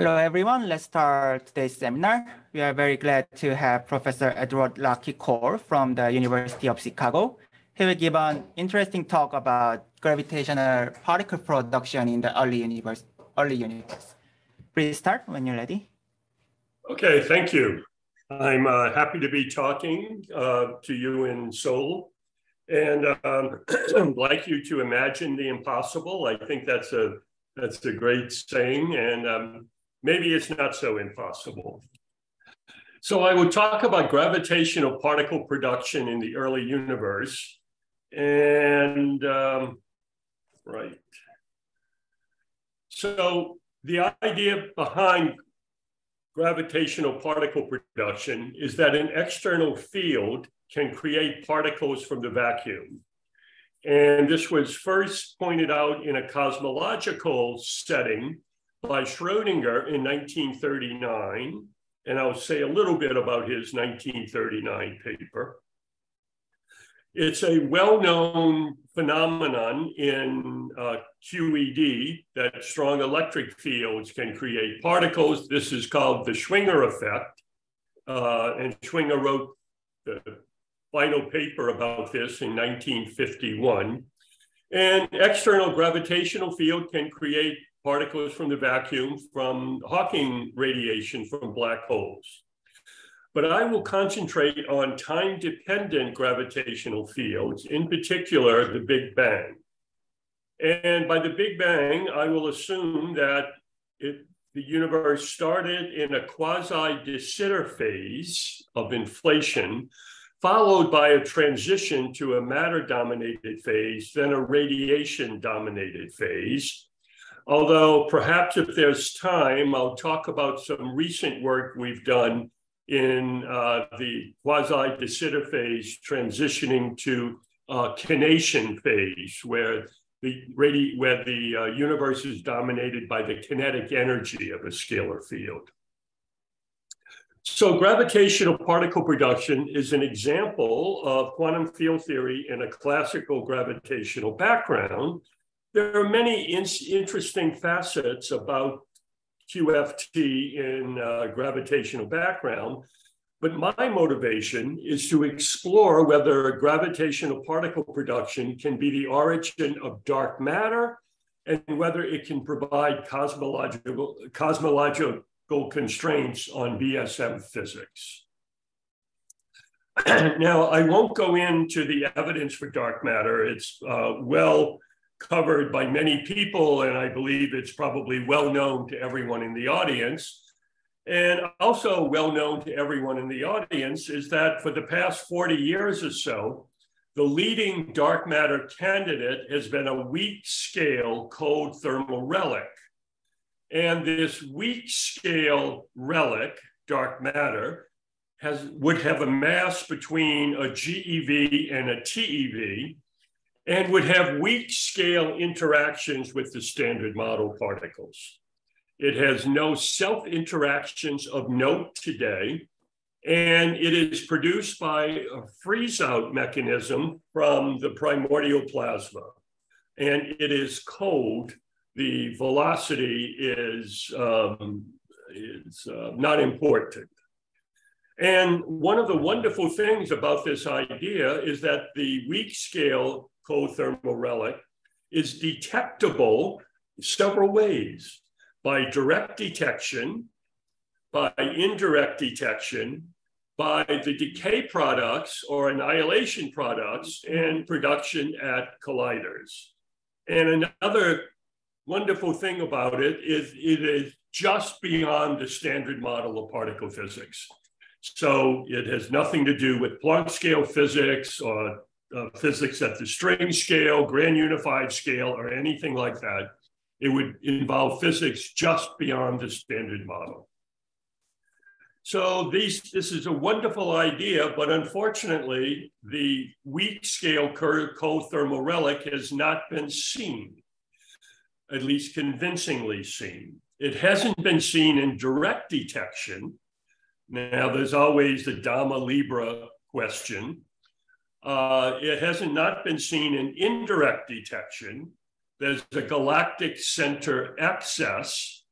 Hello, everyone. Let's start today's seminar. We are very glad to have Professor Edward Rocky Kolb from the University of Chicago. He will give an interesting talk about gravitational particle production in the early universe. Early universe. Please start when you're ready. Okay, thank you. I'm uh, happy to be talking uh, to you in Seoul. And um, I'd like you to imagine the impossible. I think that's a that's a great saying. And um, maybe it's not so impossible. So I would talk about gravitational particle production in the early universe. And um, right. So the idea behind gravitational particle production is that an external field can create particles from the vacuum. And this was first pointed out in a cosmological setting by Schrodinger in 1939, and I'll say a little bit about his 1939 paper. It's a well-known phenomenon in uh, QED that strong electric fields can create particles. This is called the Schwinger effect. Uh, and Schwinger wrote the final paper about this in 1951. And external gravitational field can create particles from the vacuum from Hawking radiation from black holes. But I will concentrate on time-dependent gravitational fields, in particular, the Big Bang. And by the Big Bang, I will assume that it, the universe started in a quasi-de Sitter phase of inflation, followed by a transition to a matter-dominated phase, then a radiation-dominated phase, Although perhaps if there's time, I'll talk about some recent work we've done in uh, the quasi-de Sitter phase transitioning to uh, kination phase, where the, radi- where the uh, universe is dominated by the kinetic energy of a scalar field. So gravitational particle production is an example of quantum field theory in a classical gravitational background there are many in interesting facets about QFT in uh, gravitational background, but my motivation is to explore whether gravitational particle production can be the origin of dark matter and whether it can provide cosmological, cosmological constraints on BSM physics. now, I won't go into the evidence for dark matter. It's uh, well covered by many people, and I believe it's probably well known to everyone in the audience. And also well known to everyone in the audience is that for the past 40 years or so, the leading dark matter candidate has been a weak scale cold thermal relic. And this weak scale relic, dark matter, has, would have a mass between a GeV and a TeV, and would have weak scale interactions with the standard model particles. It has no self interactions of note today, and it is produced by a freeze out mechanism from the primordial plasma. And it is cold. The velocity is, um, is uh, not important. And one of the wonderful things about this idea is that the weak scale cold thermal relic is detectable several ways by direct detection, by indirect detection, by the decay products or annihilation products and production at colliders. And another wonderful thing about it is it is just beyond the standard model of particle physics. So it has nothing to do with Planck scale physics or uh, physics at the string scale, grand unified scale, or anything like that. It would involve physics just beyond the standard model. So these, this is a wonderful idea, but unfortunately, the weak scale cold thermal relic has not been seen, at least convincingly seen. It hasn't been seen in direct detection. Now, there's always the Dama Libra question. Uh, it hasn't not been seen in indirect detection. There's a galactic center excess,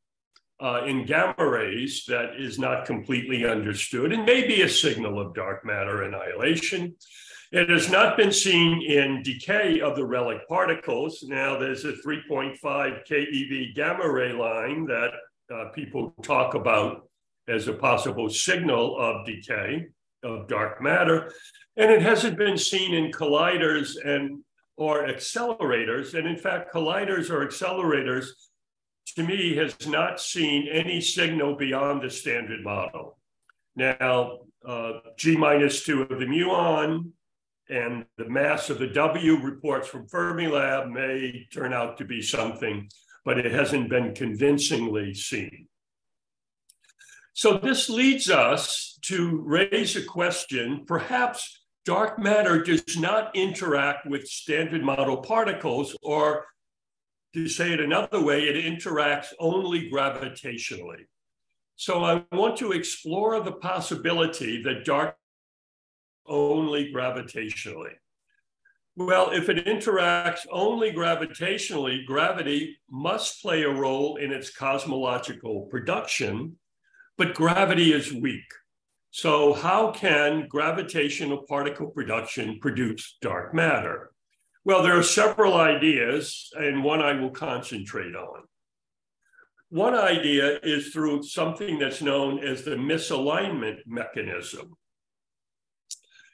uh, in gamma rays that is not completely understood and may be a signal of dark matter annihilation. It has not been seen in decay of the relic particles. Now, there's a 3.5 keV gamma ray line that uh, people talk about as a possible signal of decay of dark matter. And it hasn't been seen in colliders and or accelerators. And in fact, colliders or accelerators, to me, has not seen any signal beyond the standard model. Now, uh, G minus two of the muon and the mass of the W reports from Fermilab may turn out to be something, but it hasn't been convincingly seen. So this leads us to raise a question, perhaps dark matter does not interact with standard model particles, or to say it another way, it interacts only gravitationally. So I want to explore the possibility that dark only gravitationally? Well, if it interacts only gravitationally, gravity must play a role in its cosmological production, but gravity is weak. So, how can gravitational particle production produce dark matter? Well, there are several ideas, and one I will concentrate on. One idea is through something that's known as the misalignment mechanism.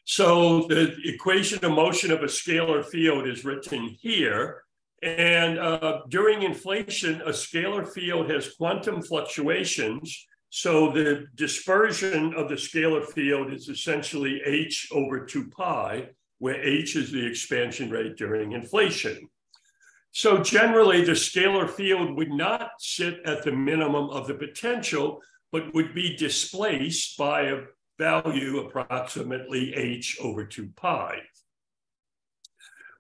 So the equation of motion of a scalar field is written here. And uh, during inflation, a scalar field has quantum fluctuations. So the dispersion of the scalar field is essentially h over 2 pi, where h is the expansion rate during inflation. So generally, the scalar field would not sit at the minimum of the potential, but would be displaced by a value approximately h over 2 pi.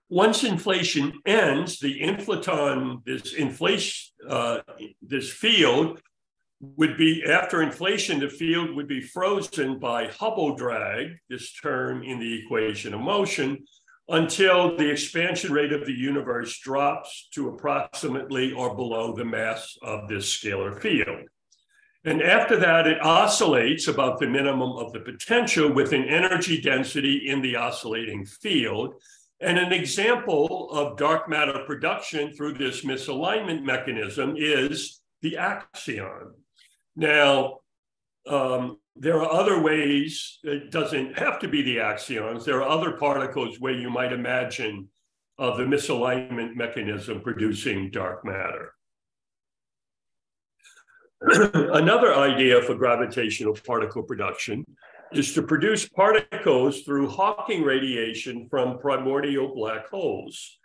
Once inflation ends, the inflaton, this inflation, uh, this field would be, after inflation, the field would be frozen by Hubble drag, this term in the equation of motion, until the expansion rate of the universe drops to approximately or below the mass of this scalar field. And after that, it oscillates about the minimum of the potential with an energy density in the oscillating field. And an example of dark matter production through this misalignment mechanism is the axion. Now, um, there are other ways, it doesn't have to be the axions. There are other particles where you might imagine uh, the misalignment mechanism producing dark matter. Another idea for gravitational particle production is to produce particles through Hawking radiation from primordial black holes.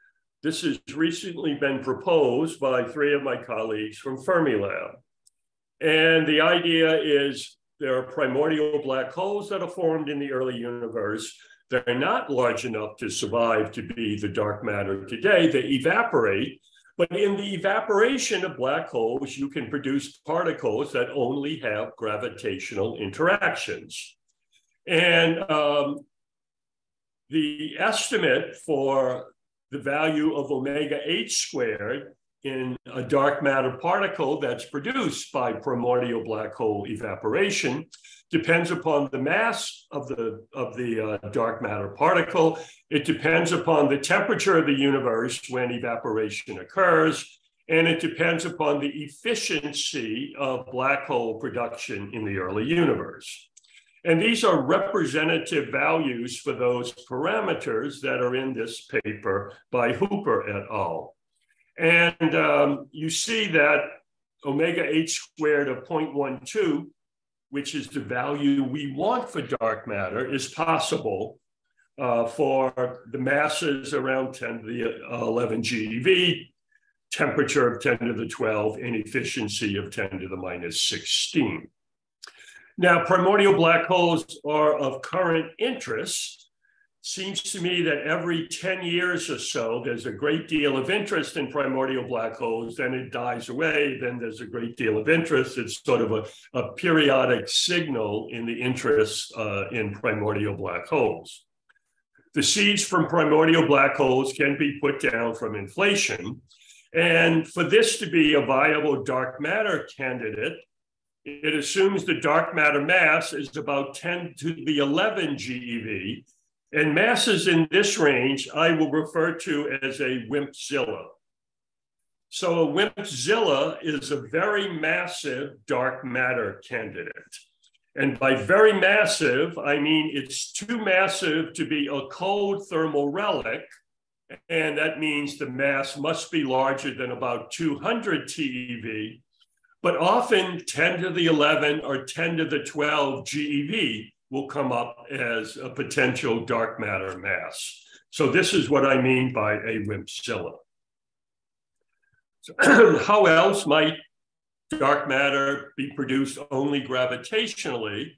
This has recently been proposed by three of my colleagues from Fermilab. And the idea is there are primordial black holes that are formed in the early universe. They're not large enough to survive to be the dark matter today. They evaporate but in the evaporation of black holes, you can produce particles that only have gravitational interactions. And um, the estimate for the value of omega h squared in a dark matter particle that's produced by primordial black hole evaporation depends upon the mass of the, of the uh, dark matter particle. It depends upon the temperature of the universe when evaporation occurs. And it depends upon the efficiency of black hole production in the early universe. And these are representative values for those parameters that are in this paper by Hooper et al. And um, you see that omega h squared of 0.12 which is the value we want for dark matter, is possible uh, for the masses around 10 to the 11 GeV, temperature of 10 to the 12, and efficiency of 10 to the minus 16. Now, primordial black holes are of current interest seems to me that every 10 years or so, there's a great deal of interest in primordial black holes, then it dies away, then there's a great deal of interest. It's sort of a, a periodic signal in the interest uh, in primordial black holes. The seeds from primordial black holes can be put down from inflation. And for this to be a viable dark matter candidate, it assumes the dark matter mass is about 10 to the 11 GeV, and masses in this range I will refer to as a WIMPzilla. So a WIMPzilla is a very massive dark matter candidate. And by very massive, I mean it's too massive to be a cold thermal relic. And that means the mass must be larger than about 200 TeV, but often 10 to the 11 or 10 to the 12 GeV will come up as a potential dark matter mass. So this is what I mean by a WIMPzilla. So how else might dark matter be produced only gravitationally?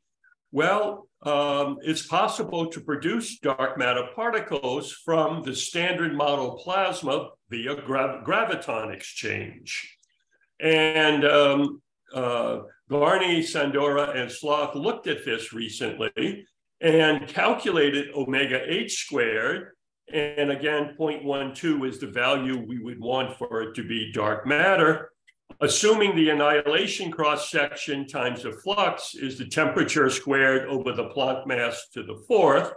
Well, um, it's possible to produce dark matter particles from the standard model plasma via gra graviton exchange. And um, uh, Sandora, and Sloth looked at this recently and calculated omega h squared. And again, 0.12 is the value we would want for it to be dark matter. Assuming the annihilation cross section times the flux is the temperature squared over the Planck mass to the fourth.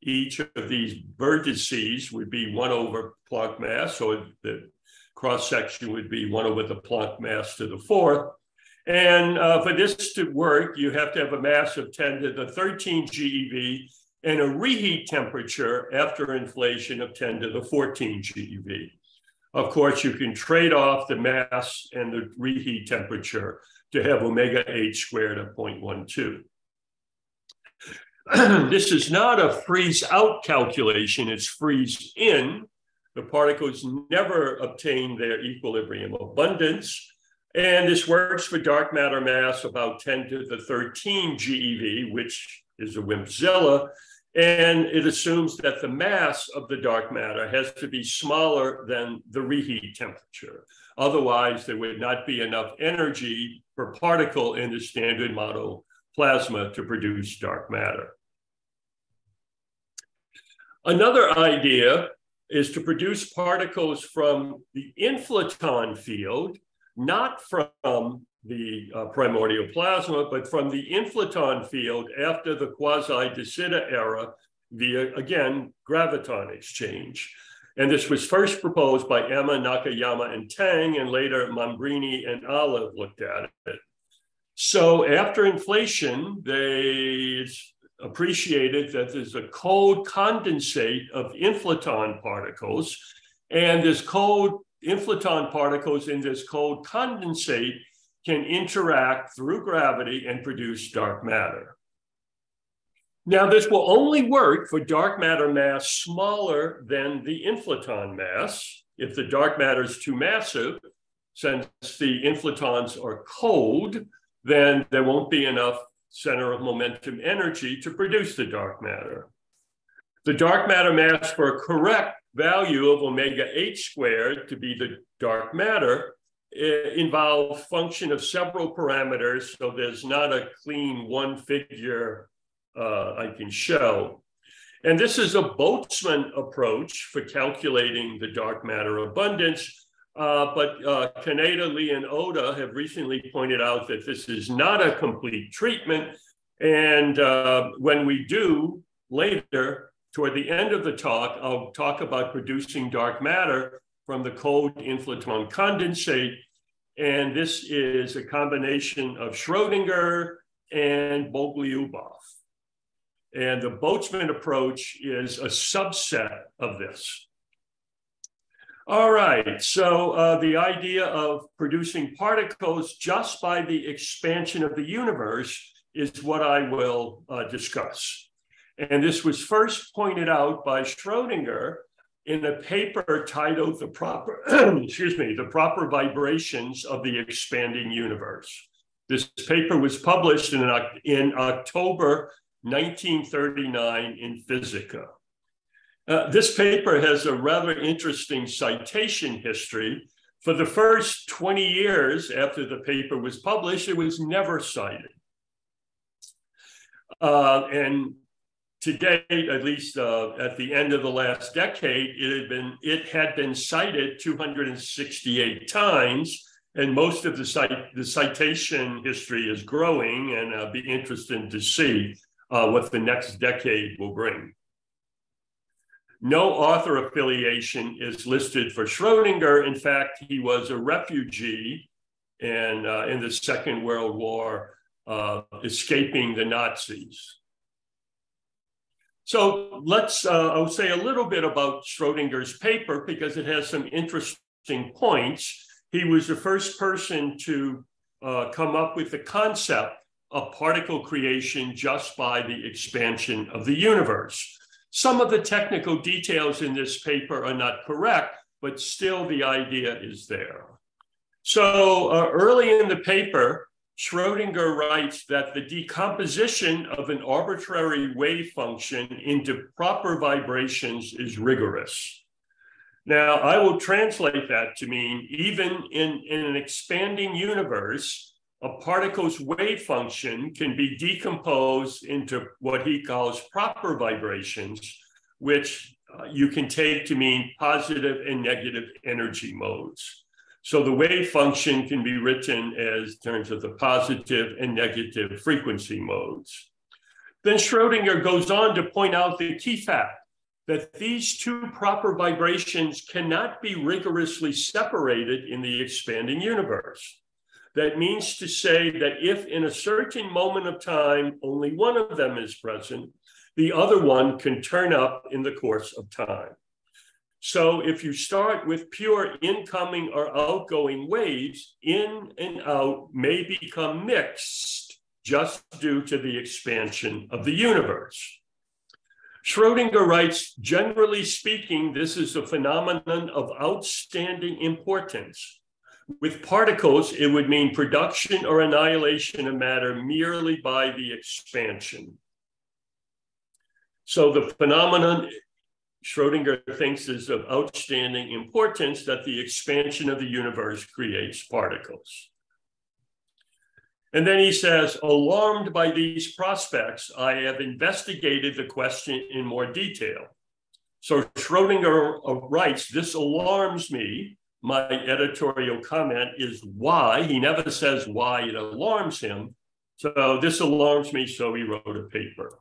Each of these vertices would be one over Planck mass. So the cross section would be one over the Planck mass to the fourth. And uh, for this to work, you have to have a mass of 10 to the 13 GeV and a reheat temperature after inflation of 10 to the 14 GeV. Of course, you can trade off the mass and the reheat temperature to have omega h squared of 0.12. this is not a freeze out calculation, it's freeze in. The particles never obtain their equilibrium abundance. And this works for dark matter mass about 10 to the 13 GeV, which is a WIMPzilla. And it assumes that the mass of the dark matter has to be smaller than the reheat temperature. Otherwise, there would not be enough energy per particle in the standard model plasma to produce dark matter. Another idea is to produce particles from the inflaton field not from the uh, primordial plasma, but from the inflaton field after the quasi-de Sitter era via, again, graviton exchange. And this was first proposed by Ema, Nakayama, and Tang, and later Mambrini and Olive looked at it. So after inflation, they appreciated that there's a cold condensate of inflaton particles, and this cold inflaton particles in this cold condensate can interact through gravity and produce dark matter. Now, this will only work for dark matter mass smaller than the inflaton mass. If the dark matter is too massive, since the inflatons are cold, then there won't be enough center of momentum energy to produce the dark matter. The dark matter mass for a correct value of omega h squared to be the dark matter involve function of several parameters. So there's not a clean one figure uh, I can show. And this is a Boltzmann approach for calculating the dark matter abundance. Uh, but uh, Kaneta, Lee, and Oda have recently pointed out that this is not a complete treatment. And uh, when we do later, Toward the end of the talk, I'll talk about producing dark matter from the cold inflaton condensate. And this is a combination of Schrodinger and Bogoliubov. And the Boltzmann approach is a subset of this. All right, so uh, the idea of producing particles just by the expansion of the universe is what I will uh, discuss. And this was first pointed out by Schrodinger in a paper titled the proper, excuse me, the proper vibrations of the expanding universe. This paper was published in, in October 1939 in Physica. Uh, this paper has a rather interesting citation history. For the first 20 years after the paper was published, it was never cited. Uh, and to date, at least uh, at the end of the last decade, it had been it had been cited 268 times, and most of the cite, the citation history is growing, and I'll be interested to see uh, what the next decade will bring. No author affiliation is listed for Schrodinger. In fact, he was a refugee and uh, in the Second World War, uh, escaping the Nazis. So let's, uh, I'll say a little bit about Schrodinger's paper because it has some interesting points. He was the first person to uh, come up with the concept of particle creation just by the expansion of the universe. Some of the technical details in this paper are not correct, but still the idea is there. So uh, early in the paper, Schrodinger writes that the decomposition of an arbitrary wave function into proper vibrations is rigorous. Now, I will translate that to mean even in, in an expanding universe, a particle's wave function can be decomposed into what he calls proper vibrations, which uh, you can take to mean positive and negative energy modes. So the wave function can be written as terms of the positive and negative frequency modes. Then Schrodinger goes on to point out the key fact that these two proper vibrations cannot be rigorously separated in the expanding universe. That means to say that if in a certain moment of time only one of them is present, the other one can turn up in the course of time. So if you start with pure incoming or outgoing waves, in and out may become mixed just due to the expansion of the universe. Schrodinger writes, generally speaking, this is a phenomenon of outstanding importance. With particles, it would mean production or annihilation of matter merely by the expansion. So the phenomenon Schrodinger thinks is of outstanding importance that the expansion of the universe creates particles. And then he says, alarmed by these prospects, I have investigated the question in more detail. So Schrodinger writes, this alarms me. My editorial comment is why. He never says why it alarms him. So this alarms me, so he wrote a paper.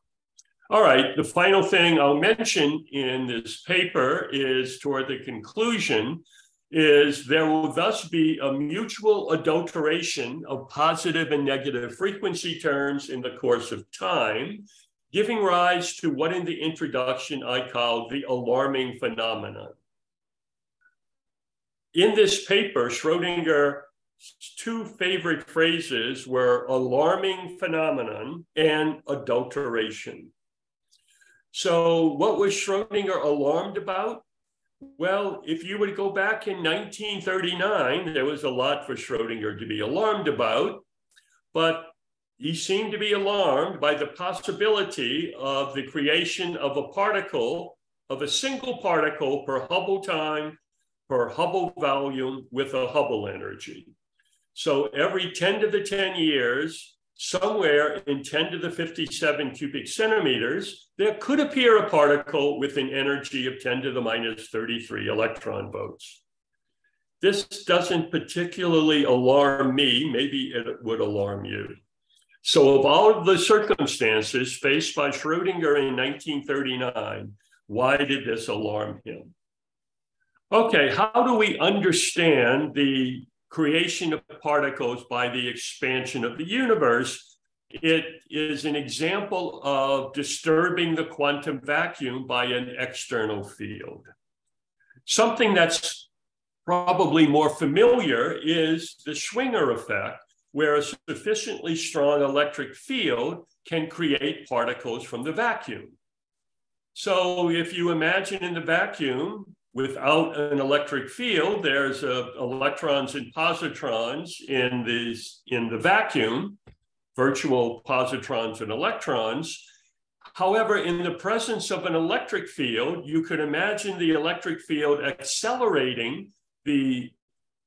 All right, the final thing I'll mention in this paper is toward the conclusion is there will thus be a mutual adulteration of positive and negative frequency terms in the course of time, giving rise to what in the introduction I call the alarming phenomenon. In this paper, Schrodinger's two favorite phrases were alarming phenomenon and adulteration. So, what was Schrodinger alarmed about? Well, if you would go back in 1939, there was a lot for Schrodinger to be alarmed about, but he seemed to be alarmed by the possibility of the creation of a particle, of a single particle per Hubble time, per Hubble volume with a Hubble energy. So every 10 to the 10 years, somewhere in 10 to the 57 cubic centimeters, there could appear a particle with an energy of 10 to the minus 33 electron volts. This doesn't particularly alarm me. Maybe it would alarm you. So of all of the circumstances faced by Schrodinger in 1939, why did this alarm him? Okay, how do we understand the creation of particles by the expansion of the universe, it is an example of disturbing the quantum vacuum by an external field. Something that's probably more familiar is the Schwinger effect, where a sufficiently strong electric field can create particles from the vacuum. So if you imagine in the vacuum, without an electric field, there's uh, electrons and positrons in, these, in the vacuum, virtual positrons and electrons. However, in the presence of an electric field, you could imagine the electric field accelerating the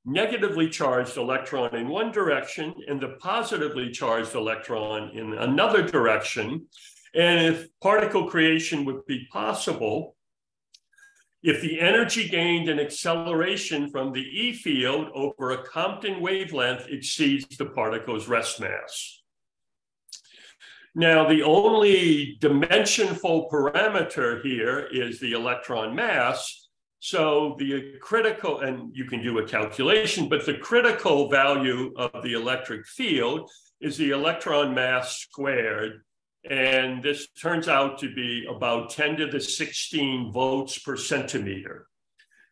negatively charged electron in one direction and the positively charged electron in another direction. And if particle creation would be possible, if the energy gained in acceleration from the E field over a Compton wavelength exceeds the particle's rest mass. Now, the only dimensionful parameter here is the electron mass. So the critical, and you can do a calculation, but the critical value of the electric field is the electron mass squared and this turns out to be about 10 to the 16 volts per centimeter.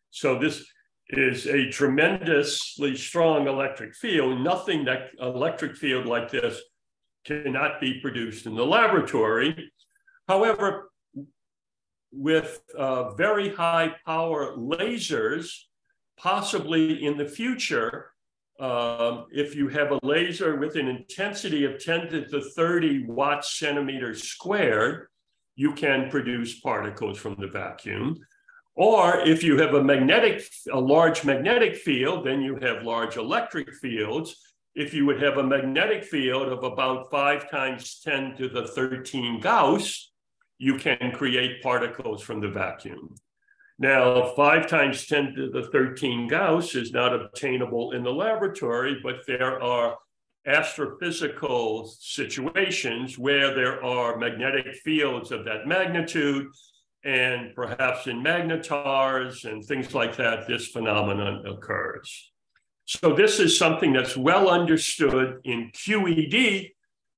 So this is a tremendously strong electric field. Nothing that electric field like this cannot be produced in the laboratory. However, with uh, very high power lasers, possibly in the future, um, if you have a laser with an intensity of 10 to the 30 watts centimeters squared, you can produce particles from the vacuum. Or if you have a magnetic, a large magnetic field, then you have large electric fields. If you would have a magnetic field of about five times 10 to the 13 Gauss, you can create particles from the vacuum. Now, five times 10 to the 13 Gauss is not obtainable in the laboratory, but there are astrophysical situations where there are magnetic fields of that magnitude, and perhaps in magnetars and things like that, this phenomenon occurs. So this is something that's well understood in QED.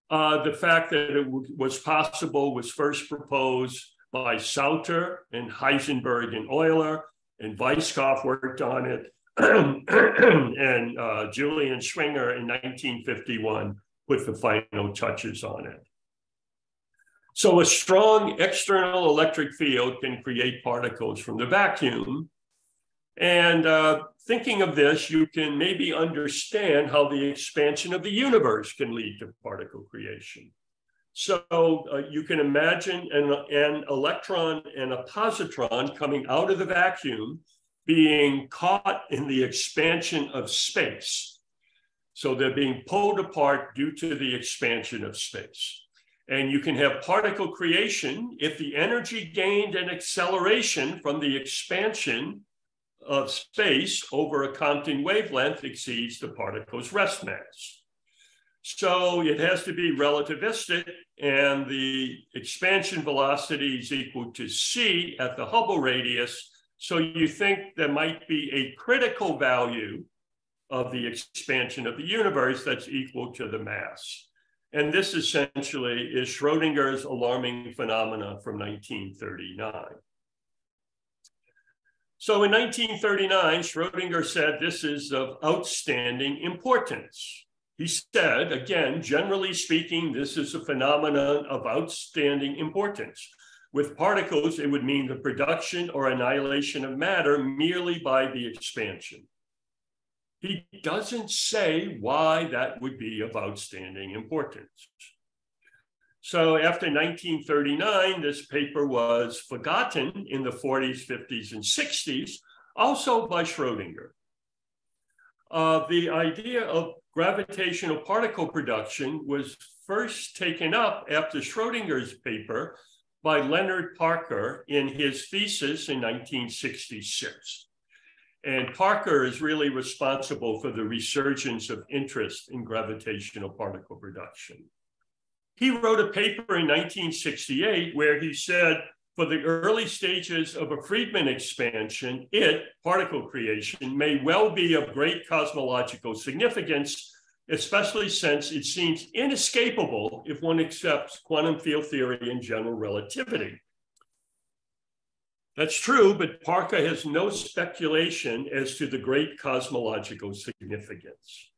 Uh, the fact that it was possible was first proposed by Sauter and Heisenberg and Euler, and Weisskopf worked on it, and uh, Julian Schwinger in 1951 put the final touches on it. So a strong external electric field can create particles from the vacuum. And uh, thinking of this, you can maybe understand how the expansion of the universe can lead to particle creation. So uh, you can imagine an, an electron and a positron coming out of the vacuum being caught in the expansion of space. So they're being pulled apart due to the expansion of space. And you can have particle creation if the energy gained in acceleration from the expansion of space over a Compton wavelength exceeds the particle's rest mass. So it has to be relativistic, and the expansion velocity is equal to c at the Hubble radius. So you think there might be a critical value of the expansion of the universe that's equal to the mass. And this essentially is Schrodinger's alarming phenomena from 1939. So in 1939, Schrodinger said this is of outstanding importance. He said, again, generally speaking, this is a phenomenon of outstanding importance. With particles, it would mean the production or annihilation of matter merely by the expansion. He doesn't say why that would be of outstanding importance. So after 1939, this paper was forgotten in the 40s, 50s, and 60s, also by Schrodinger. Uh, the idea of gravitational particle production was first taken up after Schrodinger's paper by Leonard Parker in his thesis in 1966. And Parker is really responsible for the resurgence of interest in gravitational particle production. He wrote a paper in 1968 where he said, for the early stages of a Friedman expansion, it, particle creation, may well be of great cosmological significance, especially since it seems inescapable if one accepts quantum field theory and general relativity. That's true, but Parker has no speculation as to the great cosmological significance.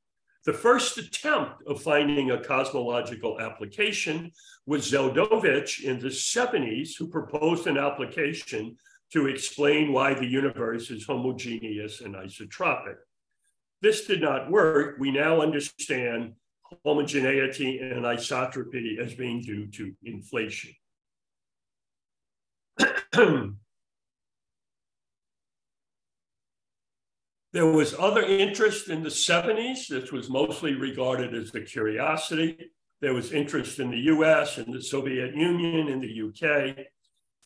The first attempt of finding a cosmological application was Zeldovich in the 70s, who proposed an application to explain why the universe is homogeneous and isotropic. This did not work. We now understand homogeneity and isotropy as being due to inflation. There was other interest in the 70s. This was mostly regarded as a curiosity There was interest in the US and the Soviet Union and the UK.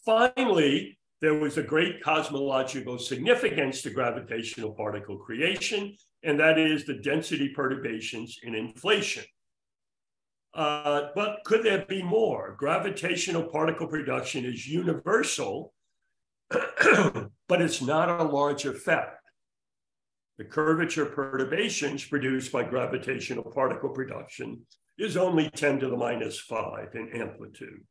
Finally, there was a great cosmological significance to gravitational particle creation, and that is the density perturbations in inflation. Uh, but could there be more? Gravitational particle production is universal, but it's not a large effect. The curvature perturbations produced by gravitational particle production is only 10 to the minus 5 in amplitude.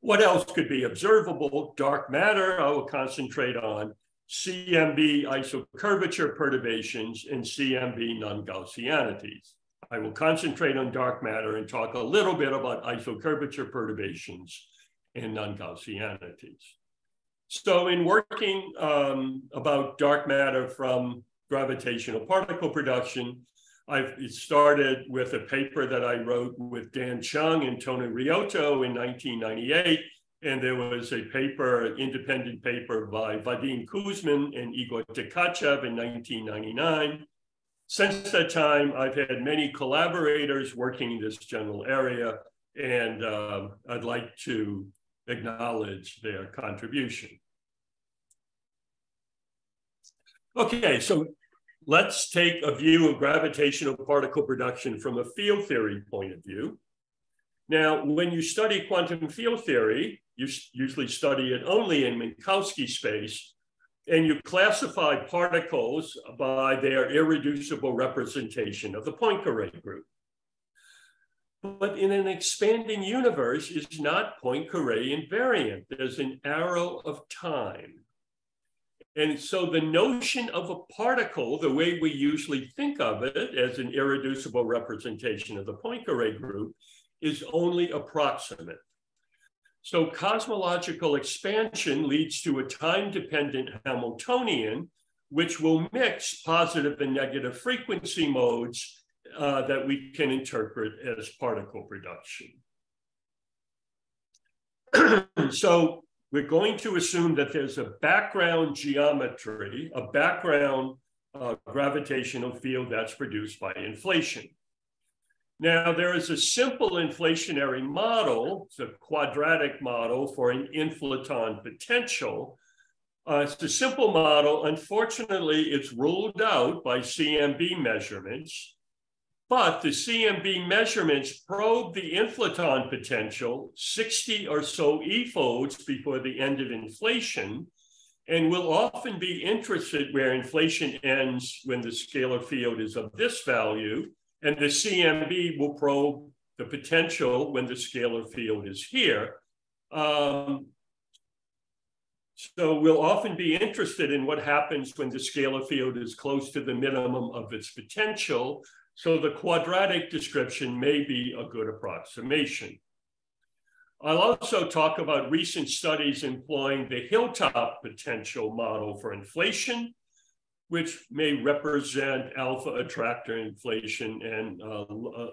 What else could be observable? Dark matter, I will concentrate on CMB isocurvature perturbations and CMB non-Gaussianities. I will concentrate on dark matter and talk a little bit about isocurvature perturbations and non-Gaussianities. So in working um, about dark matter from gravitational particle production, I've started with a paper that I wrote with Dan Chung and Tony Riotto in 1998. And there was a paper, independent paper by Vadim Kuzmin and Igor Tkachev in 1999. Since that time, I've had many collaborators working in this general area, and uh, I'd like to acknowledge their contribution. Okay, so let's take a view of gravitational particle production from a field theory point of view. Now, when you study quantum field theory, you usually study it only in Minkowski space, and you classify particles by their irreducible representation of the Poincare group. But in an expanding universe is not Poincare invariant. There's an arrow of time. And so the notion of a particle, the way we usually think of it as an irreducible representation of the Poincare group, is only approximate. So cosmological expansion leads to a time-dependent Hamiltonian, which will mix positive and negative frequency modes uh, that we can interpret as particle production. so we're going to assume that there's a background geometry, a background uh, gravitational field that's produced by inflation. Now, there is a simple inflationary model, it's a quadratic model for an inflaton potential. Uh, it's a simple model. Unfortunately, it's ruled out by CMB measurements. But the CMB measurements probe the inflaton potential 60 or so e-folds before the end of inflation, and will often be interested where inflation ends when the scalar field is of this value, and the CMB will probe the potential when the scalar field is here. Um, so we'll often be interested in what happens when the scalar field is close to the minimum of its potential, so the quadratic description may be a good approximation. I'll also talk about recent studies employing the hilltop potential model for inflation, which may represent alpha attractor inflation and uh, uh,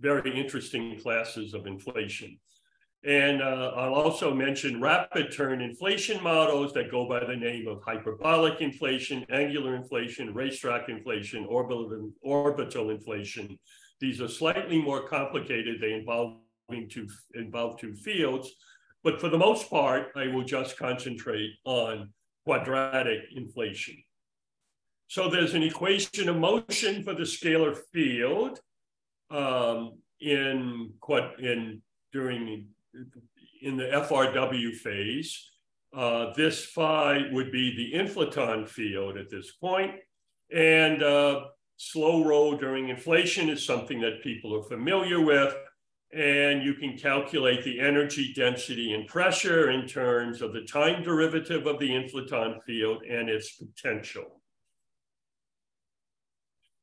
very interesting classes of inflation. And uh, I'll also mention rapid turn inflation models that go by the name of hyperbolic inflation, angular inflation, racetrack inflation, orbital, orbital inflation. These are slightly more complicated. They involve two, involve two fields. But for the most part, I will just concentrate on quadratic inflation. So there's an equation of motion for the scalar field um, in, in during in the FRW phase. Uh, this phi would be the inflaton field at this point. And uh, slow roll during inflation is something that people are familiar with. And you can calculate the energy density and pressure in terms of the time derivative of the inflaton field and its potential.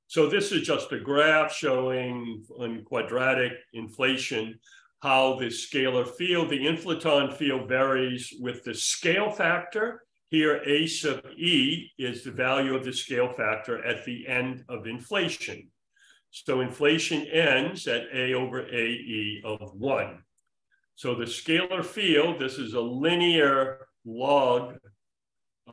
So this is just a graph showing on quadratic inflation how the scalar field, the inflaton field varies with the scale factor. Here, A sub E is the value of the scale factor at the end of inflation. So inflation ends at A over AE of one. So the scalar field, this is a linear log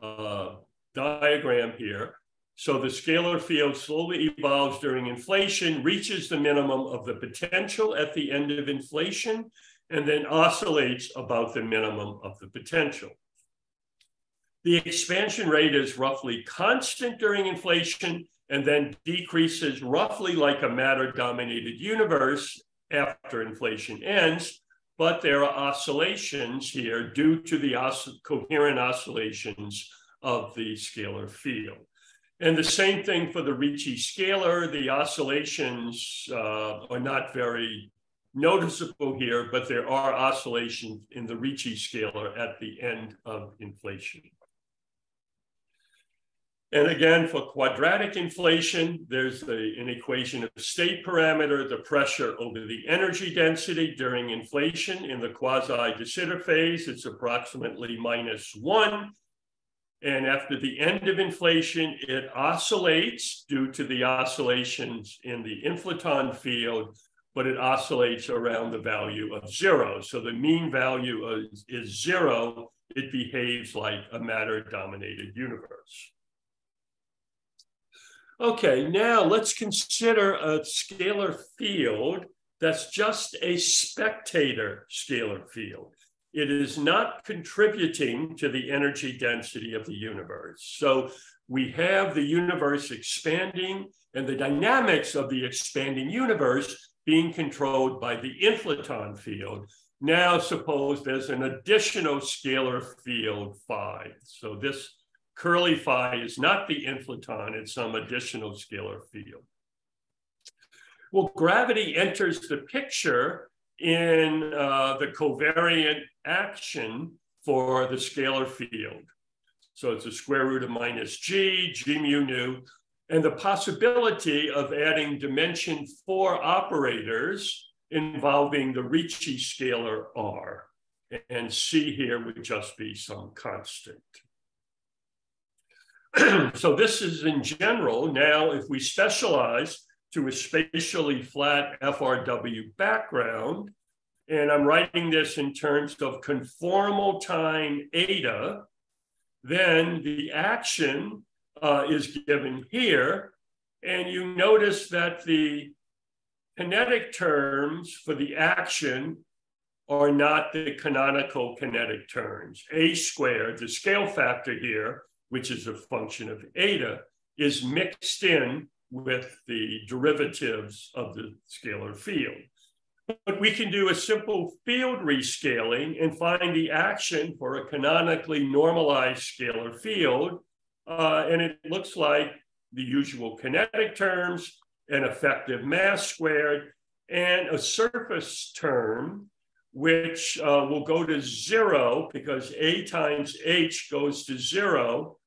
uh, diagram here. So the scalar field slowly evolves during inflation, reaches the minimum of the potential at the end of inflation, and then oscillates about the minimum of the potential. The expansion rate is roughly constant during inflation and then decreases roughly like a matter dominated universe after inflation ends. But there are oscillations here due to the os coherent oscillations of the scalar field. And the same thing for the Ricci scalar. The oscillations uh, are not very noticeable here, but there are oscillations in the Ricci scalar at the end of inflation. And again, for quadratic inflation, there's the, an equation of state parameter, the pressure over the energy density during inflation in the quasi-de Sitter phase, it's approximately minus one. And after the end of inflation, it oscillates due to the oscillations in the inflaton field, but it oscillates around the value of zero. So the mean value is, is zero. It behaves like a matter-dominated universe. Okay, now let's consider a scalar field that's just a spectator scalar field. It is not contributing to the energy density of the universe. So we have the universe expanding and the dynamics of the expanding universe being controlled by the inflaton field. Now suppose there's an additional scalar field phi. So this curly phi is not the inflaton, it's some additional scalar field. Well, gravity enters the picture in uh, the covariant action for the scalar field. So it's a square root of minus g, g mu nu, and the possibility of adding dimension four operators involving the Ricci scalar r. And c here would just be some constant. so this is in general. Now, if we specialize to a spatially flat FRW background, and I'm writing this in terms of conformal time eta, then the action uh, is given here. And you notice that the kinetic terms for the action are not the canonical kinetic terms. A squared, the scale factor here, which is a function of eta, is mixed in with the derivatives of the scalar field. But we can do a simple field rescaling and find the action for a canonically normalized scalar field. Uh, and it looks like the usual kinetic terms, an effective mass squared, and a surface term, which uh, will go to zero because A times H goes to zero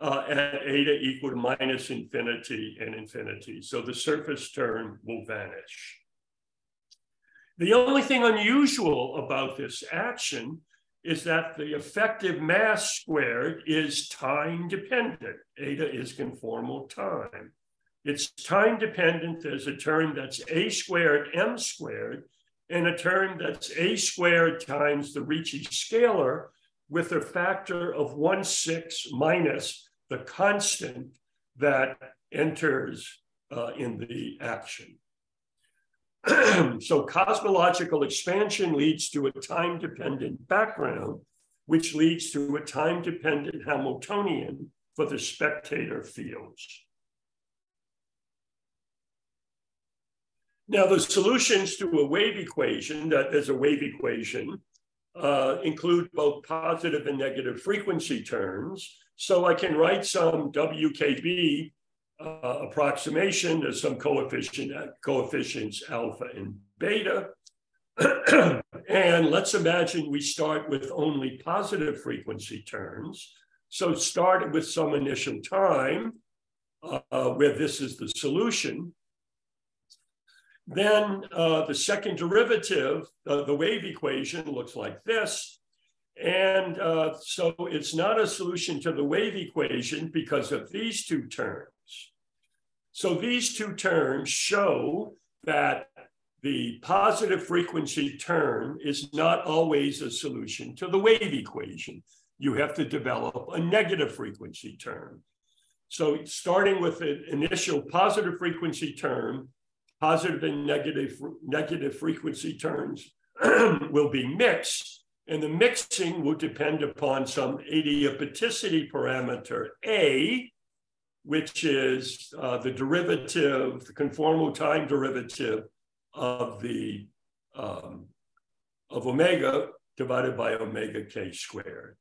uh, at eta equal to minus infinity and infinity. So the surface term will vanish. The only thing unusual about this action is that the effective mass squared is time dependent. Eta is conformal time. It's time dependent. There's a term that's a squared m squared and a term that's a squared times the Ricci scalar with a factor of 1 6 minus the constant that enters uh, in the action. so cosmological expansion leads to a time-dependent background, which leads to a time-dependent Hamiltonian for the spectator fields. Now, the solutions to a wave equation, that is a wave equation, uh, include both positive and negative frequency terms. So I can write some WKB uh, approximation. There's some coefficient, uh, coefficients alpha and beta. and let's imagine we start with only positive frequency terms. So start with some initial time uh, where this is the solution. Then uh, the second derivative, uh, the wave equation looks like this. And uh, so it's not a solution to the wave equation because of these two terms. So these two terms show that the positive frequency term is not always a solution to the wave equation. You have to develop a negative frequency term. So starting with an initial positive frequency term, positive and negative, negative frequency terms will be mixed, and the mixing will depend upon some adiabaticity parameter A, which is uh, the derivative, the conformal time derivative of the um, of omega divided by omega k squared.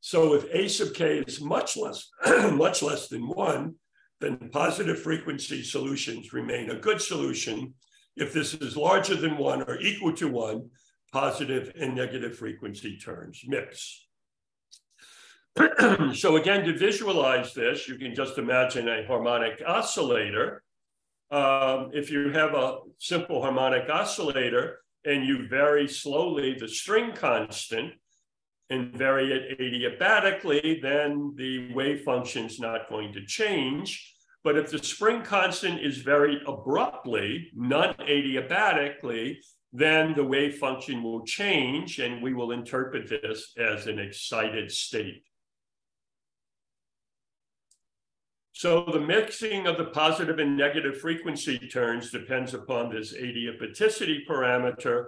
So if a sub k is much less, much less than one, then positive frequency solutions remain a good solution. If this is larger than one or equal to one, positive and negative frequency terms mix. so again, to visualize this, you can just imagine a harmonic oscillator. Um, if you have a simple harmonic oscillator and you vary slowly the spring constant and vary it adiabatically, then the wave function is not going to change. But if the spring constant is very abruptly, non-adiabatically, then the wave function will change and we will interpret this as an excited state. So the mixing of the positive and negative frequency terms depends upon this adiabaticity parameter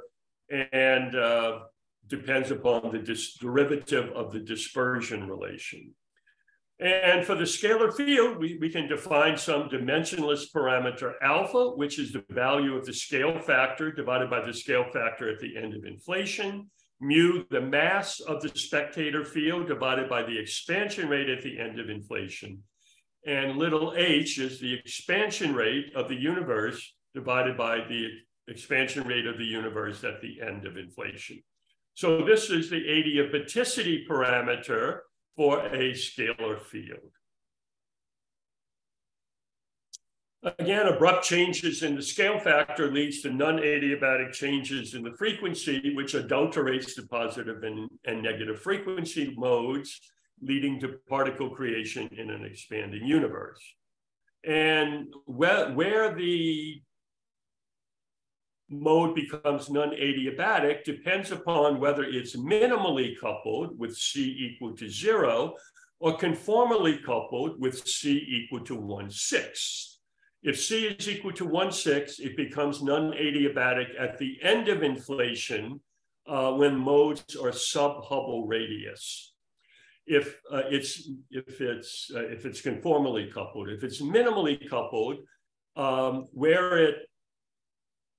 and uh, depends upon the derivative of the dispersion relation. And for the scalar field, we, we can define some dimensionless parameter alpha, which is the value of the scale factor divided by the scale factor at the end of inflation. Mu, the mass of the spectator field divided by the expansion rate at the end of inflation. And little h is the expansion rate of the universe divided by the expansion rate of the universe at the end of inflation. So this is the adiabaticity parameter for a scalar field. Again, abrupt changes in the scale factor leads to non-adiabatic changes in the frequency, which adulterates the positive and, and negative frequency modes, leading to particle creation in an expanding universe. And where, where the mode becomes non-adiabatic depends upon whether it's minimally coupled with C equal to zero or conformally coupled with C equal to one sixth. If C is equal to one sixth, it becomes non-adiabatic at the end of inflation uh, when modes are sub-Hubble radius. If uh, it's if it's uh, if it's conformally coupled, if it's minimally coupled, um, where it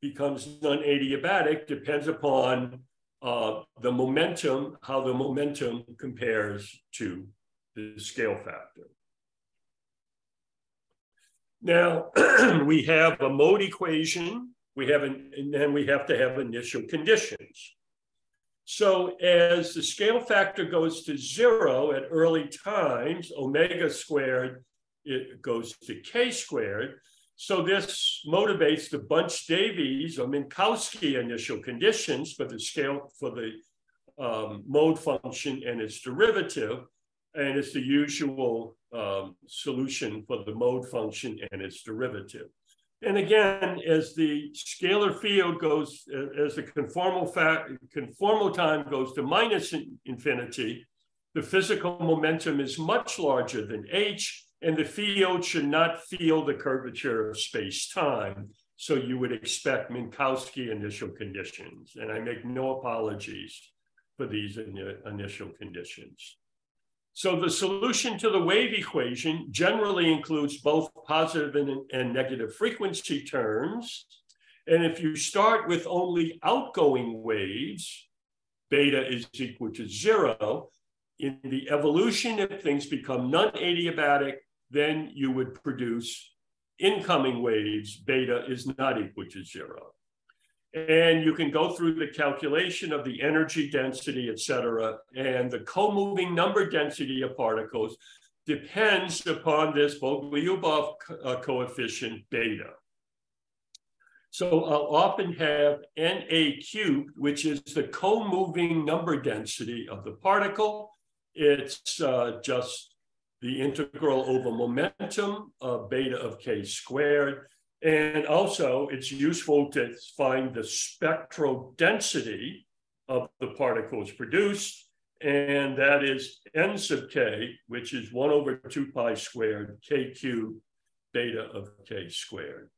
becomes non-adiabatic depends upon uh, the momentum, how the momentum compares to the scale factor. Now, we have a mode equation, we have an, and then we have to have initial conditions. So as the scale factor goes to zero at early times, omega squared, it goes to k squared. So this motivates the Bunch-Davies or Minkowski initial conditions for the scale for the um, mode function and its derivative. And it's the usual um, solution for the mode function and its derivative. And again, as the scalar field goes, as the conformal, conformal time goes to minus infinity, the physical momentum is much larger than h, and the field should not feel the curvature of space-time. So you would expect Minkowski initial conditions. And I make no apologies for these in initial conditions. So the solution to the wave equation generally includes both positive and, and negative frequency terms. And if you start with only outgoing waves, beta is equal to zero. In the evolution, if things become non-adiabatic, then you would produce incoming waves, beta is not equal to zero. And you can go through the calculation of the energy density, et cetera, and the co-moving number density of particles depends upon this Bogoliubov uh, coefficient beta. So I'll often have Na cubed, which is the co-moving number density of the particle. It's uh, just the integral over momentum of beta of k squared. And also it's useful to find the spectral density of the particles produced. and that is n sub k, which is 1 over 2 pi squared k cubed beta of k squared.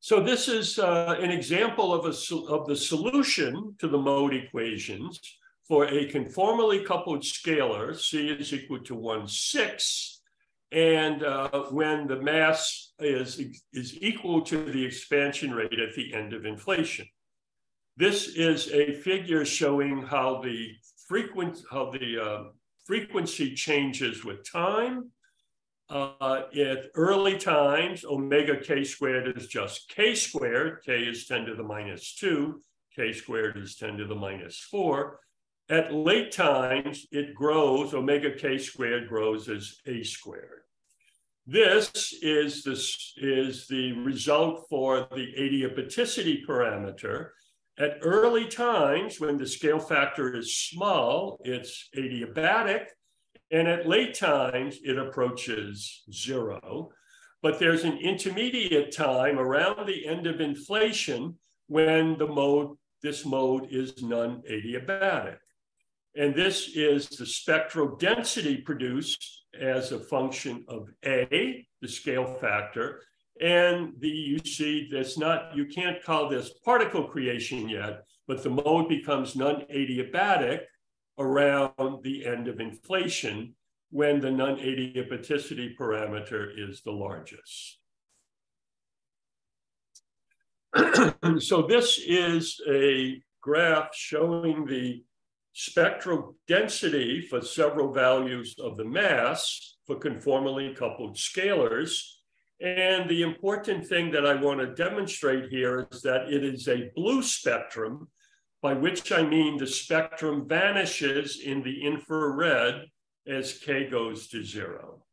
So this is uh, an example of, a, of the solution to the mode equations for a conformally coupled scalar, c is equal to 1 6, and uh, when the mass is, is equal to the expansion rate at the end of inflation. This is a figure showing how the frequent how the uh, frequency changes with time. Uh, at early times, omega k squared is just k squared. K is 10 to the minus 2. K squared is 10 to the minus 4. At late times, it grows, omega k squared grows as a squared. This is, this is the result for the adiabaticity parameter. At early times, when the scale factor is small, it's adiabatic. And at late times, it approaches zero. But there's an intermediate time around the end of inflation when the mode, this mode is non-adiabatic. And this is the spectral density produced as a function of A, the scale factor, and the, you see that's not, you can't call this particle creation yet, but the mode becomes non-adiabatic around the end of inflation when the non-adiabaticity parameter is the largest. so this is a graph showing the spectral density for several values of the mass for conformally coupled scalars and the important thing that I want to demonstrate here is that it is a blue spectrum, by which I mean the spectrum vanishes in the infrared as k goes to zero.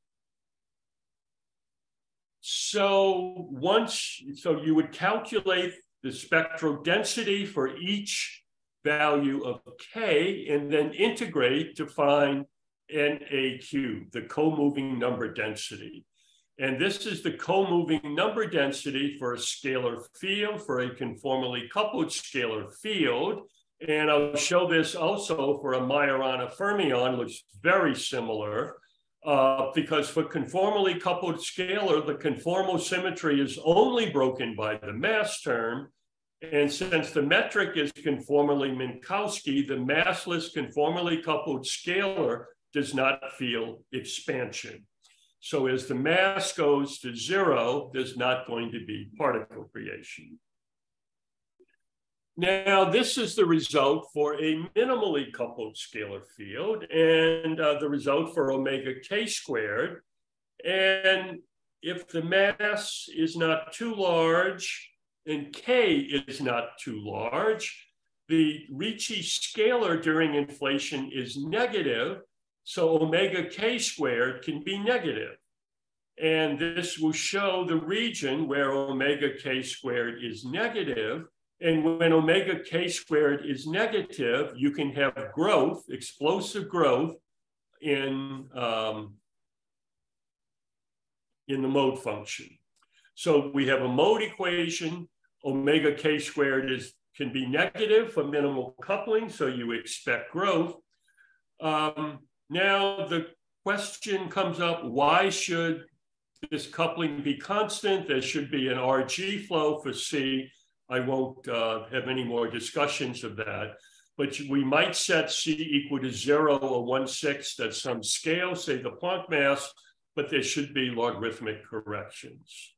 So once, so you would calculate the spectral density for each value of k and then integrate to find NA cubed, the co-moving number density. And this is the co-moving number density for a scalar field, for a conformally coupled scalar field. And I'll show this also for a Majorana fermion, looks very similar. Uh, because for conformally coupled scalar, the conformal symmetry is only broken by the mass term. And since the metric is conformally Minkowski, the massless conformally coupled scalar does not feel expansion. So as the mass goes to zero, there's not going to be particle creation. Now, this is the result for a minimally coupled scalar field and uh, the result for omega k squared. And if the mass is not too large and k is not too large, the Ricci scalar during inflation is negative, so omega k squared can be negative. And this will show the region where omega k squared is negative. And when omega k squared is negative, you can have growth, explosive growth in, um, in the mode function. So we have a mode equation, omega k squared is can be negative for minimal coupling, so you expect growth. Um, now the question comes up, why should this coupling be constant? There should be an RG flow for C. I won't uh, have any more discussions of that, but we might set C equal to zero or one sixth at some scale, say the Planck mass, but there should be logarithmic corrections.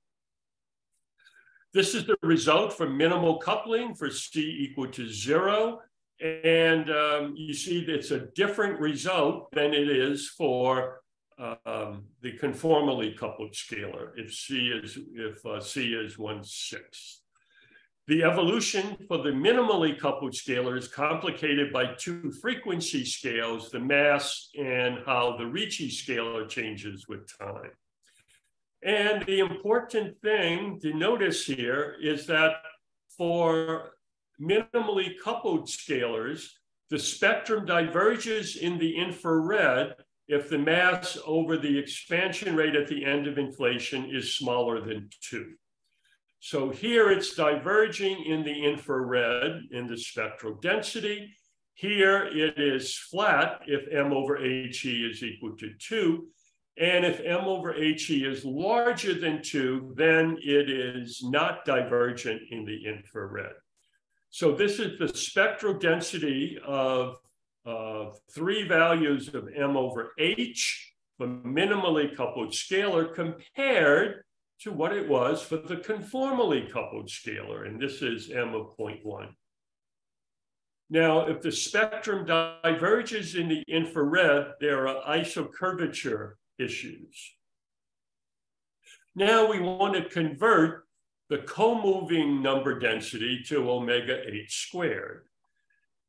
This is the result for minimal coupling for C equal to zero. And um, you see it's a different result than it is for um, the conformally coupled scalar if C is if uh, C is one sixth. The evolution for the minimally coupled scalar is complicated by two frequency scales, the mass and how the Ricci scalar changes with time. And the important thing to notice here is that for minimally coupled scalars, the spectrum diverges in the infrared if the mass over the expansion rate at the end of inflation is smaller than two. So here it's diverging in the infrared in the spectral density. Here it is flat if m over HE is equal to 2. And if m over HE is larger than 2, then it is not divergent in the infrared. So this is the spectral density of uh, three values of m over h, the minimally coupled scalar, compared to what it was for the conformally coupled scalar, and this is m of 0.1. Now, if the spectrum diverges in the infrared, there are isocurvature issues. Now we want to convert the co-moving number density to omega h squared.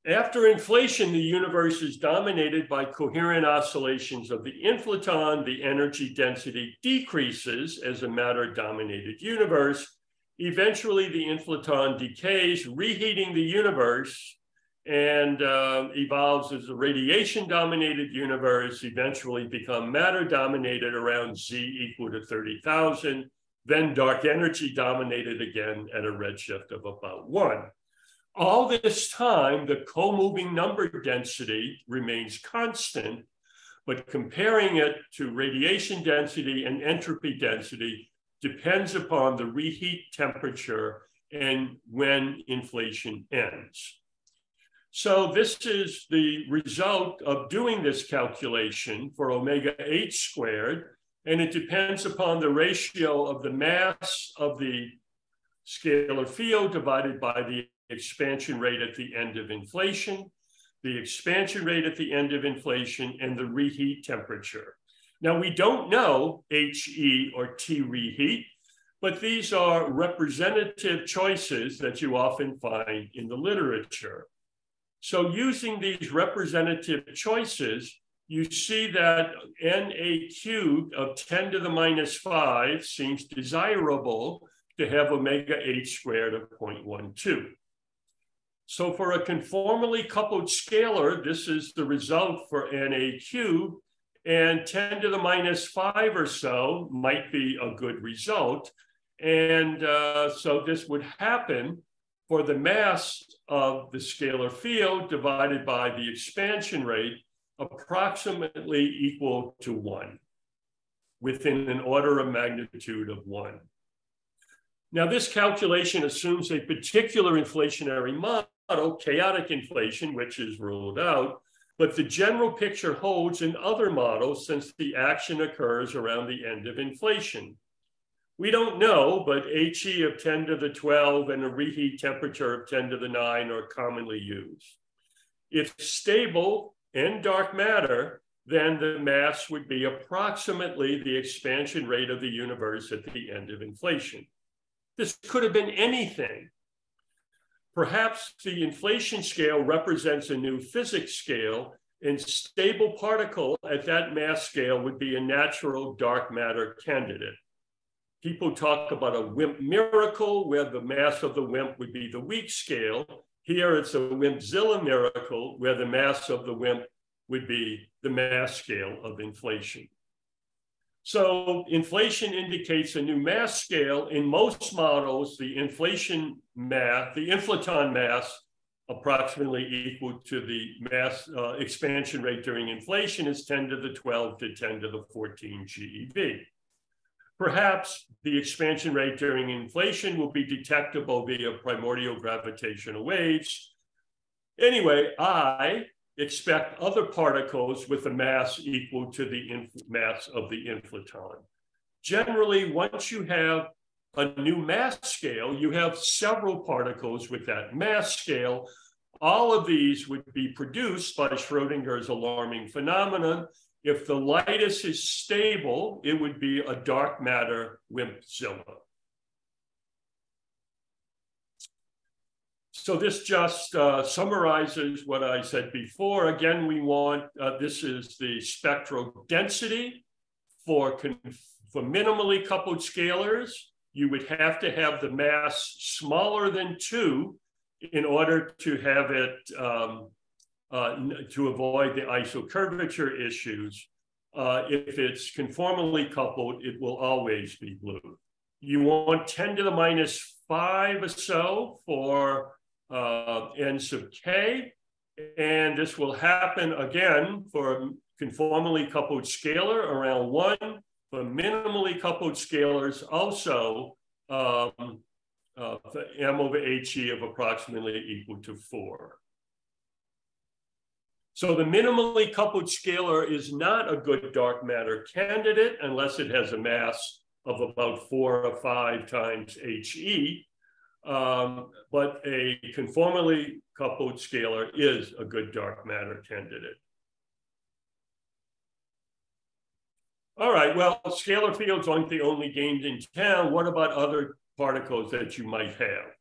After inflation, the universe is dominated by coherent oscillations of the inflaton. The energy density decreases as a matter-dominated universe. Eventually, the inflaton decays, reheating the universe and uh, evolves as a radiation-dominated universe, eventually become matter-dominated around Z equal to 30,000, then dark energy dominated again at a redshift of about one. All this time, the co-moving number density remains constant, but comparing it to radiation density and entropy density depends upon the reheat temperature and when inflation ends. So this is the result of doing this calculation for omega h squared, and it depends upon the ratio of the mass of the scalar field divided by the expansion rate at the end of inflation, the expansion rate at the end of inflation, and the reheat temperature. Now, we don't know HE or T reheat, but these are representative choices that you often find in the literature. So using these representative choices, you see that NA cubed of 10 to the minus 5 seems desirable to have omega h squared of 0.12. So for a conformally coupled scalar, this is the result for NA cubed, and 10 to the minus 5 or so might be a good result. And uh, so this would happen for the mass of the scalar field divided by the expansion rate approximately equal to 1 within an order of magnitude of 1. Now, this calculation assumes a particular inflationary model, chaotic inflation, which is ruled out, but the general picture holds in other models since the action occurs around the end of inflation. We don't know, but HE of 10 to the 12 and a reheat temperature of 10 to the 9 are commonly used. If stable and dark matter, then the mass would be approximately the expansion rate of the universe at the end of inflation. This could have been anything Perhaps the inflation scale represents a new physics scale and stable particle at that mass scale would be a natural dark matter candidate. People talk about a WIMP miracle where the mass of the WIMP would be the weak scale. Here it's a WIMPzilla miracle where the mass of the WIMP would be the mass scale of inflation. So inflation indicates a new mass scale. In most models, the inflation mass, the inflaton mass, approximately equal to the mass uh, expansion rate during inflation is 10 to the 12 to 10 to the 14 GeV. Perhaps the expansion rate during inflation will be detectable via primordial gravitational waves. Anyway, I expect other particles with a mass equal to the mass of the inflaton. Generally, once you have a new mass scale, you have several particles with that mass scale. All of these would be produced by Schrodinger's alarming phenomenon. If the lightest is stable, it would be a dark matter WIMPzilla. So this just uh, summarizes what I said before. Again, we want, uh, this is the spectral density for, for minimally coupled scalars. You would have to have the mass smaller than two in order to have it, um, uh, to avoid the isocurvature issues. Uh, if it's conformally coupled, it will always be blue. you want 10 to the minus 5 or so for uh, n sub k. And this will happen again for conformally coupled scalar around 1, for minimally coupled scalars also um, uh, m over he of approximately equal to 4. So the minimally coupled scalar is not a good dark matter candidate unless it has a mass of about four or five times He. Um, but a conformally coupled scalar is a good dark matter candidate. All right, well, scalar fields aren't the only games in town. What about other particles that you might have?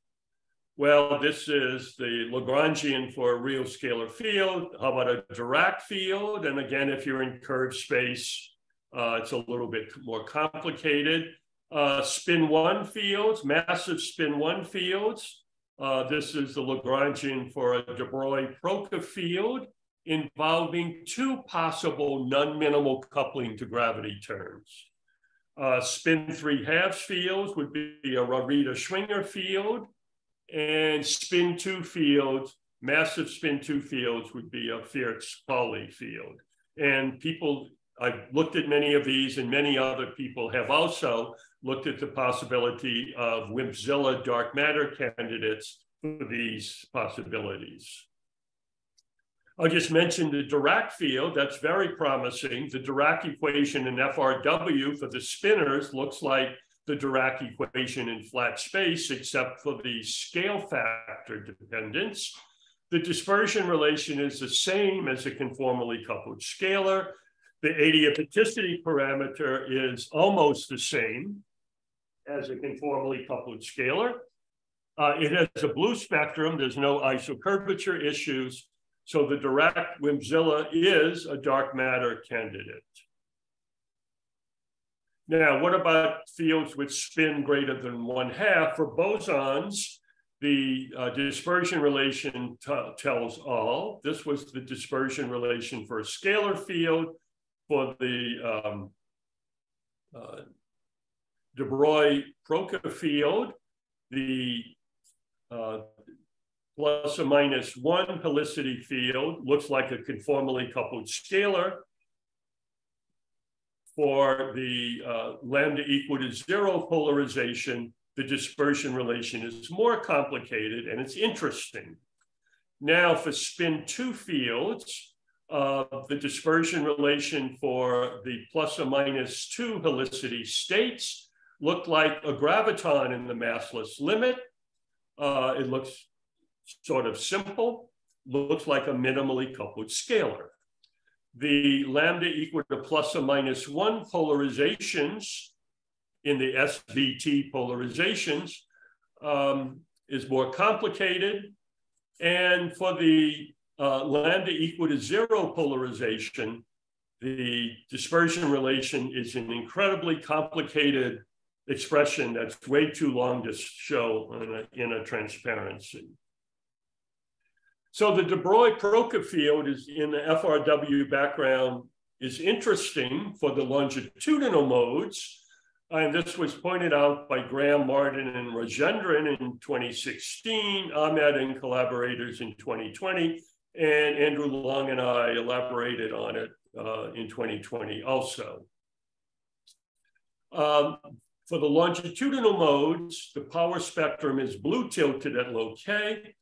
Well, this is the Lagrangian for a real scalar field. How about a Dirac field? And again, if you're in curved space, uh, it's a little bit more complicated. Uh, spin one fields, massive spin one fields. Uh, this is the Lagrangian for a de Broglie-Proca field involving two possible non-minimal coupling to gravity terms. Uh, spin three halves fields would be a Rarita-Schwinger field, and spin two fields, massive spin two fields would be a Fierz-Pauli field. And people, I've looked at many of these and many other people have also looked at the possibility of WIMPZilla dark matter candidates for these possibilities. I'll just mention the Dirac field, that's very promising. The Dirac equation in FRW for the spinors looks like the Dirac equation in flat space, except for the scale factor dependence. The dispersion relation is the same as a conformally coupled scalar. The adiabaticity parameter is almost the same as a conformally coupled scalar. Uh, it has a blue spectrum. There's no isocurvature issues. So the Dirac WIMPZilla is a dark matter candidate. Now, what about fields with spin greater than one half? For bosons, the uh, dispersion relation tells all. This was the dispersion relation for a scalar field. For the um, uh, de Broglie-Proca field, the uh, plus or minus one helicity field looks like a conformally coupled scalar. For the uh, lambda equal to zero polarization, the dispersion relation is more complicated and it's interesting. Now for spin two fields, uh, the dispersion relation for the plus or minus two helicity states looked like a graviton in the massless limit. Uh, it looks sort of simple, looks like a minimally coupled scalar. The lambda equal to plus or minus one polarizations in the SVT polarizations um, is more complicated. And for the uh, lambda equal to zero polarization, the dispersion relation is an incredibly complicated expression that's way too long to show in a, in a transparency. So the de Broglie-Proca field is in the FRW background is interesting for the longitudinal modes. And this was pointed out by Graham Mardon and Rajendran in 2016, Ahmed and collaborators in 2020, and Andrew Long and I elaborated on it uh, in 2020 also. Um, for the longitudinal modes, the power spectrum is blue tilted at low K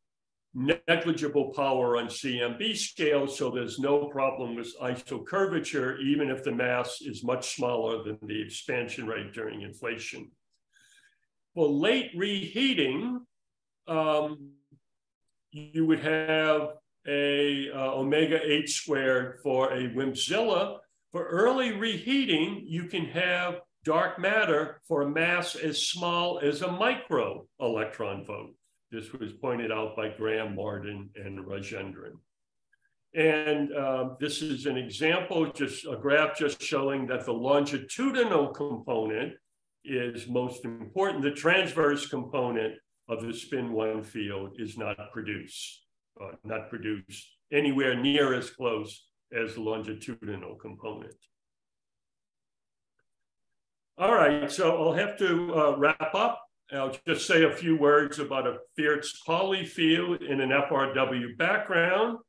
negligible power on CMB scale, so there's no problem with isocurvature, even if the mass is much smaller than the expansion rate during inflation. For late reheating, um, you would have a uh, omega h squared for a WIMPZilla. For early reheating, you can have dark matter for a mass as small as a micro electron volt. This was pointed out by Graham Mardon and Rajendran. And uh, this is an example, just a graph just showing that the longitudinal component is most important. The transverse component of the spin one field is not produced, uh, not produced anywhere near as close as the longitudinal component. All right, so I'll have to uh, wrap up. I'll just say a few words about a Fierz Pauli field in an FRW background.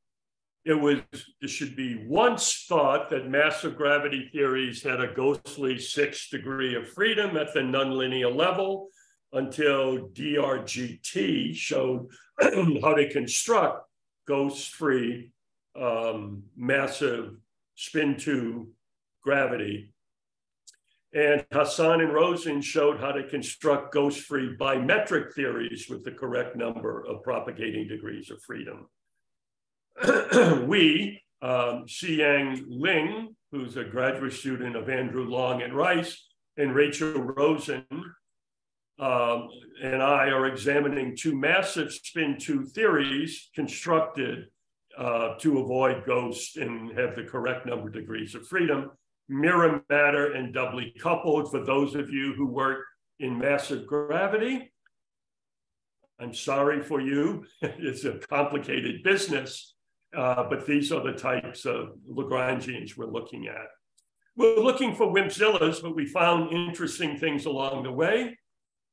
It was, it should be once thought that massive gravity theories had a ghostly six degree of freedom at the nonlinear level until DRGT showed how to construct ghost-free um, massive spin two gravity. And Hassan and Rosen showed how to construct ghost-free bimetric theories with the correct number of propagating degrees of freedom. we, um, Siyang Ling, who's a graduate student of Andrew Long at Rice, and Rachel Rosen, um, and I are examining two massive spin two theories constructed uh, to avoid ghosts and have the correct number of degrees of freedom, mirror matter and doubly coupled for those of you who work in massive gravity. I'm sorry for you. it's a complicated business, uh, but these are the types of Lagrangians we're looking at. We're looking for WIMPzillas, but we found interesting things along the way.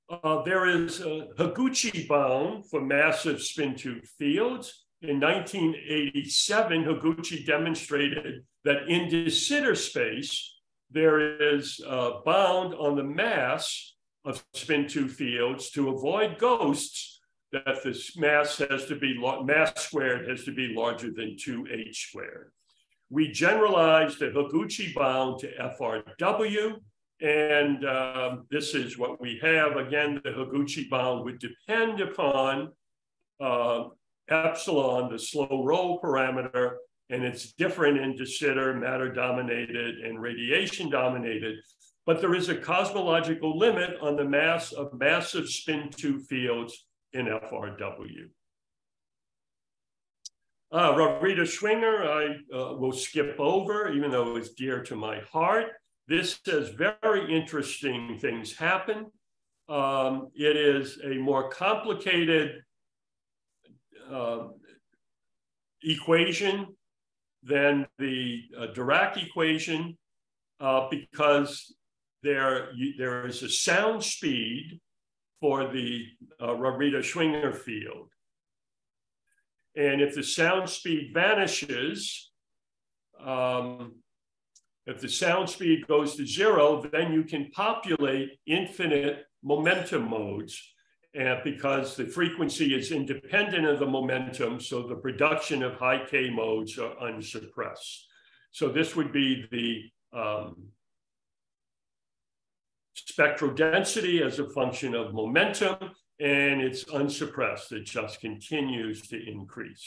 Uh, there is a Higuchi bound for massive spin two fields. In 1987, Higuchi demonstrated that in de Sitter space, there is a bound on the mass of spin two fields to avoid ghosts that this mass has to be, mass squared has to be larger than 2h squared. We generalized the Higuchi bound to FRW, and um, this is what we have. Again, the Higuchi bound would depend upon uh, epsilon, the slow roll parameter, and it's different in de Sitter, matter dominated, and radiation dominated. But there is a cosmological limit on the mass of massive spin two fields in FRW. Uh, Rarita Schwinger, I uh, will skip over, even though it's dear to my heart. This says very interesting things happen. Um, it is a more complicated uh, equation than the uh, Dirac equation uh, because there, there is a sound speed for the uh, Rarita Schwinger field. And if the sound speed vanishes, um, if the sound speed goes to zero, then you can populate infinite momentum modes and because the frequency is independent of the momentum, so the production of high K modes are unsuppressed. So this would be the um, spectral density as a function of momentum, and it's unsuppressed. It just continues to increase.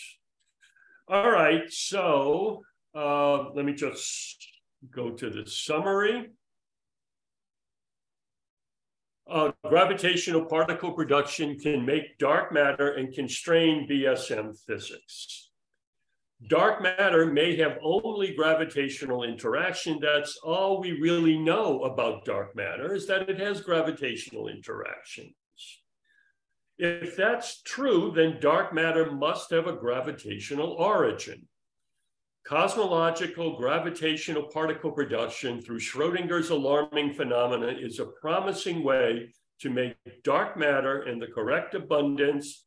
All right, so uh, let me just go to the summary. Uh, gravitational particle production can make dark matter and constrain BSM physics. Dark matter may have only gravitational interaction. That's all we really know about dark matter is that it has gravitational interactions. If that's true, then dark matter must have a gravitational origin. Cosmological gravitational particle production through Schrodinger's alarming phenomena is a promising way to make dark matter in the correct abundance,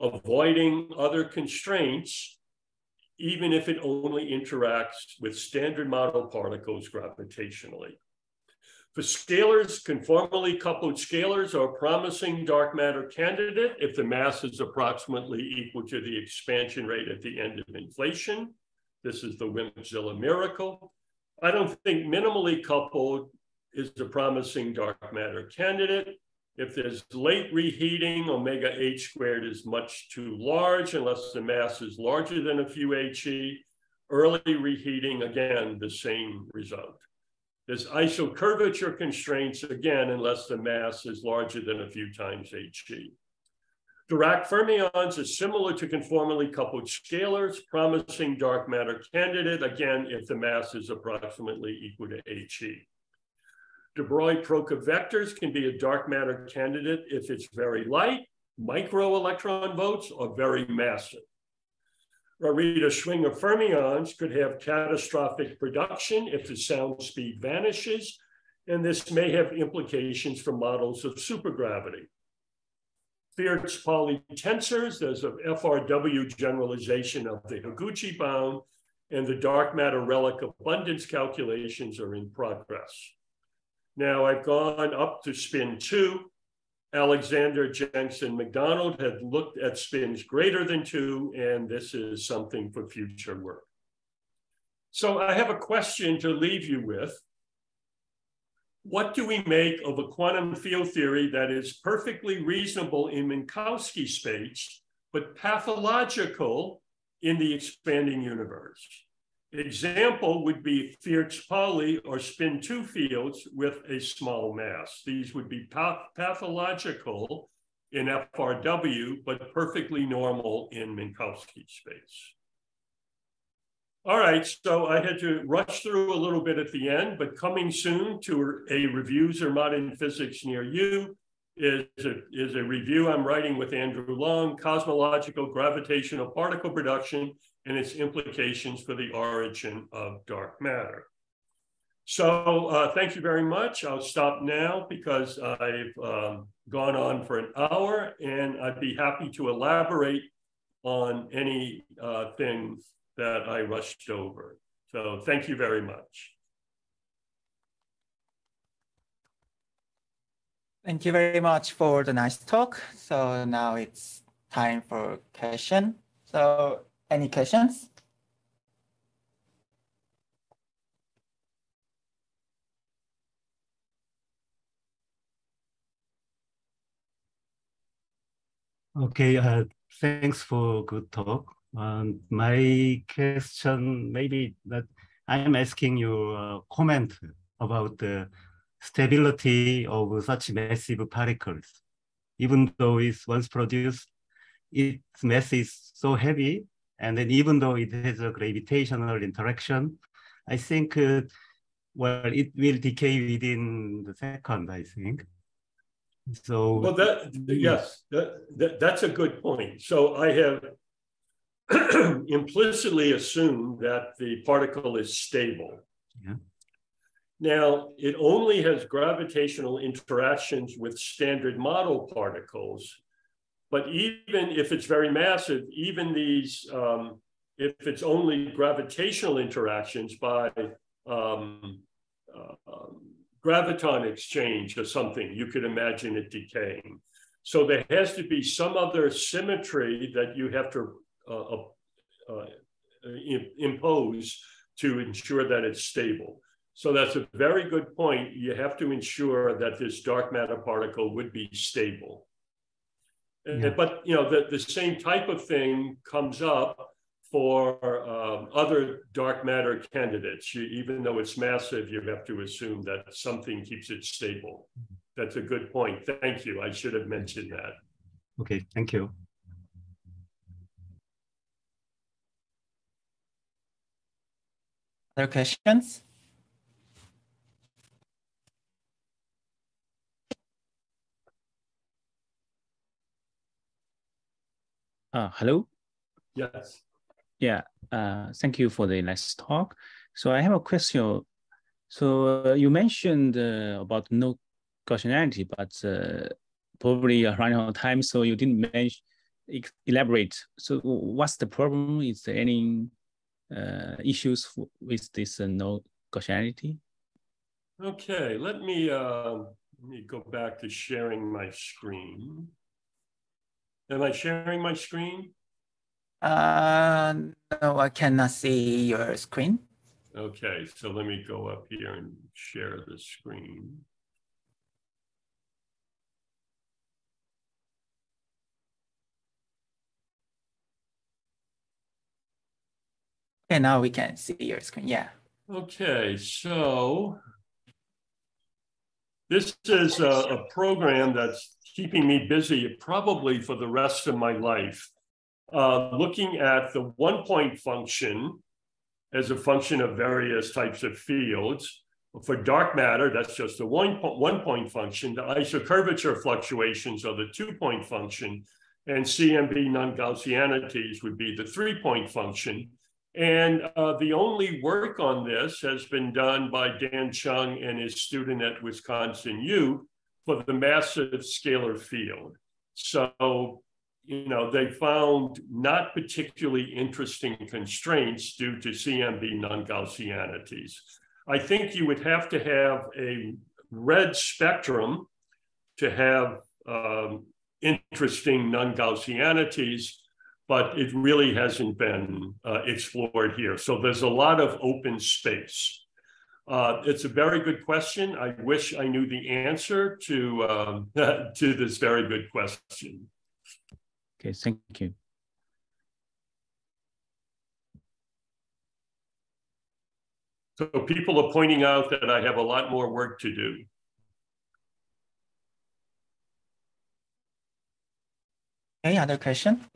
avoiding other constraints, even if it only interacts with standard model particles gravitationally. For scalars, conformally coupled scalars are a promising dark matter candidate if the mass is approximately equal to the expansion rate at the end of inflation. This is the WIMPzilla miracle. I don't think minimally coupled is a promising dark matter candidate. If there's late reheating, omega h squared is much too large unless the mass is larger than a few he. Early reheating, again, the same result. There's isocurvature constraints, again, unless the mass is larger than a few times he. Dirac fermions are similar to conformally coupled scalars, promising dark matter candidate, again, if the mass is approximately equal to He. De Broglie Proca vectors can be a dark matter candidate if it's very light, micro electron volts, or very massive. Rarita Schwinger fermions could have catastrophic production if the sound speed vanishes, and this may have implications for models of supergravity. Fierz-Pauli tensors, there's a FRW generalization of the Higuchi bound, and the dark matter relic abundance calculations are in progress. Now I've gone up to spin two. Alexander Jensen McDonald had looked at spins greater than two, and this is something for future work. So I have a question to leave you with. What do we make of a quantum field theory that is perfectly reasonable in Minkowski space, but pathological in the expanding universe? Example would be Fierz-Pauli or spin two fields with a small mass. These would be pathological in FRW, but perfectly normal in Minkowski space. All right, so I had to rush through a little bit at the end, but coming soon to a Reviews of Modern Physics near you is a, is a review I'm writing with Andrew Long, Cosmological Gravitational Particle Production and its implications for the origin of dark matter. So uh, thank you very much. I'll stop now because I've um, gone on for an hour and I'd be happy to elaborate on any uh, things that I rushed over. So thank you very much. Thank you very much for the nice talk. So now it's time for question. So any questions? Okay, uh, thanks for good talk. Um, my question maybe that I'm asking you a comment about the stability of such massive particles. Even though it's once produced, its mass is so heavy and then even though it has a gravitational interaction, I think, uh, well, it will decay within the second, I think. So, well, that, yes, that, that, that's a good point. So I have implicitly assume that the particle is stable. Yeah. Now, it only has gravitational interactions with standard model particles, but even if it's very massive, even these, um, if it's only gravitational interactions by um, uh, um, graviton exchange or something, you could imagine it decaying. So there has to be some other symmetry that you have to Uh, uh, uh, impose to ensure that it's stable. So that's a very good point. You have to ensure that this dark matter particle would be stable. Yeah. But you know, the, the same type of thing comes up for um, other dark matter candidates. You, even though it's massive, you have to assume that something keeps it stable. Mm-hmm. That's a good point. Thank you. I should have mentioned that. Okay, thank you. Other questions? Uh, hello? Yes. Yeah, uh, thank you for the nice talk. So I have a question. So uh, you mentioned uh, about no Gaussianity, but uh, probably running out of time, so you didn't mention, elaborate. So what's the problem? Is there any issues with this uh, no Gaussianity? Okay, let me, uh, let me go back to sharing my screen. Am I sharing my screen? Uh, no, I cannot see your screen. Okay, so let me go up here and share the screen. Okay, now we can see your screen. Yeah. Okay, so this is a, a, program that's keeping me busy probably for the rest of my life. Uh, looking at the one point function as a function of various types of fields. For dark matter, that's just a one, one point function. The isocurvature fluctuations are the two point function, and CMB non Gaussianities would be the three point function. And uh, the only work on this has been done by Dan Chung and his student at Wisconsin U for the massive scalar field. So, you know, they found not particularly interesting constraints due to CMB non-Gaussianities. I think you would have to have a red spectrum to have um, interesting non-Gaussianities but it really hasn't been uh, explored here. So there's a lot of open space. Uh, it's a very good question. I wish I knew the answer to um, to this very good question. Okay, thank you. So people are pointing out that I have a lot more work to do. Any other question?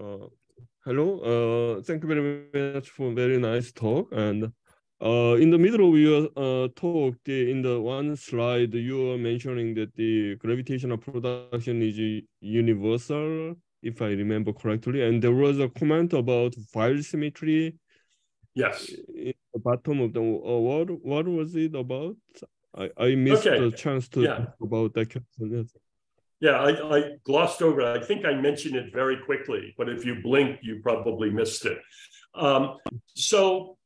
Uh, hello. Uh, thank you very much for a very nice talk. And uh, in the middle of your uh, talk, the, in the one slide, you are mentioning that the gravitational production is universal, if I remember correctly. And there was a comment about Weyl symmetry. Yes. In the bottom of the uh, what? What was it about? I, I missed okay. the chance to yeah. talk about that question. Yes. Yeah, I, I, glossed over it. I think I mentioned it very quickly, but if you blink, you probably missed it. Um, so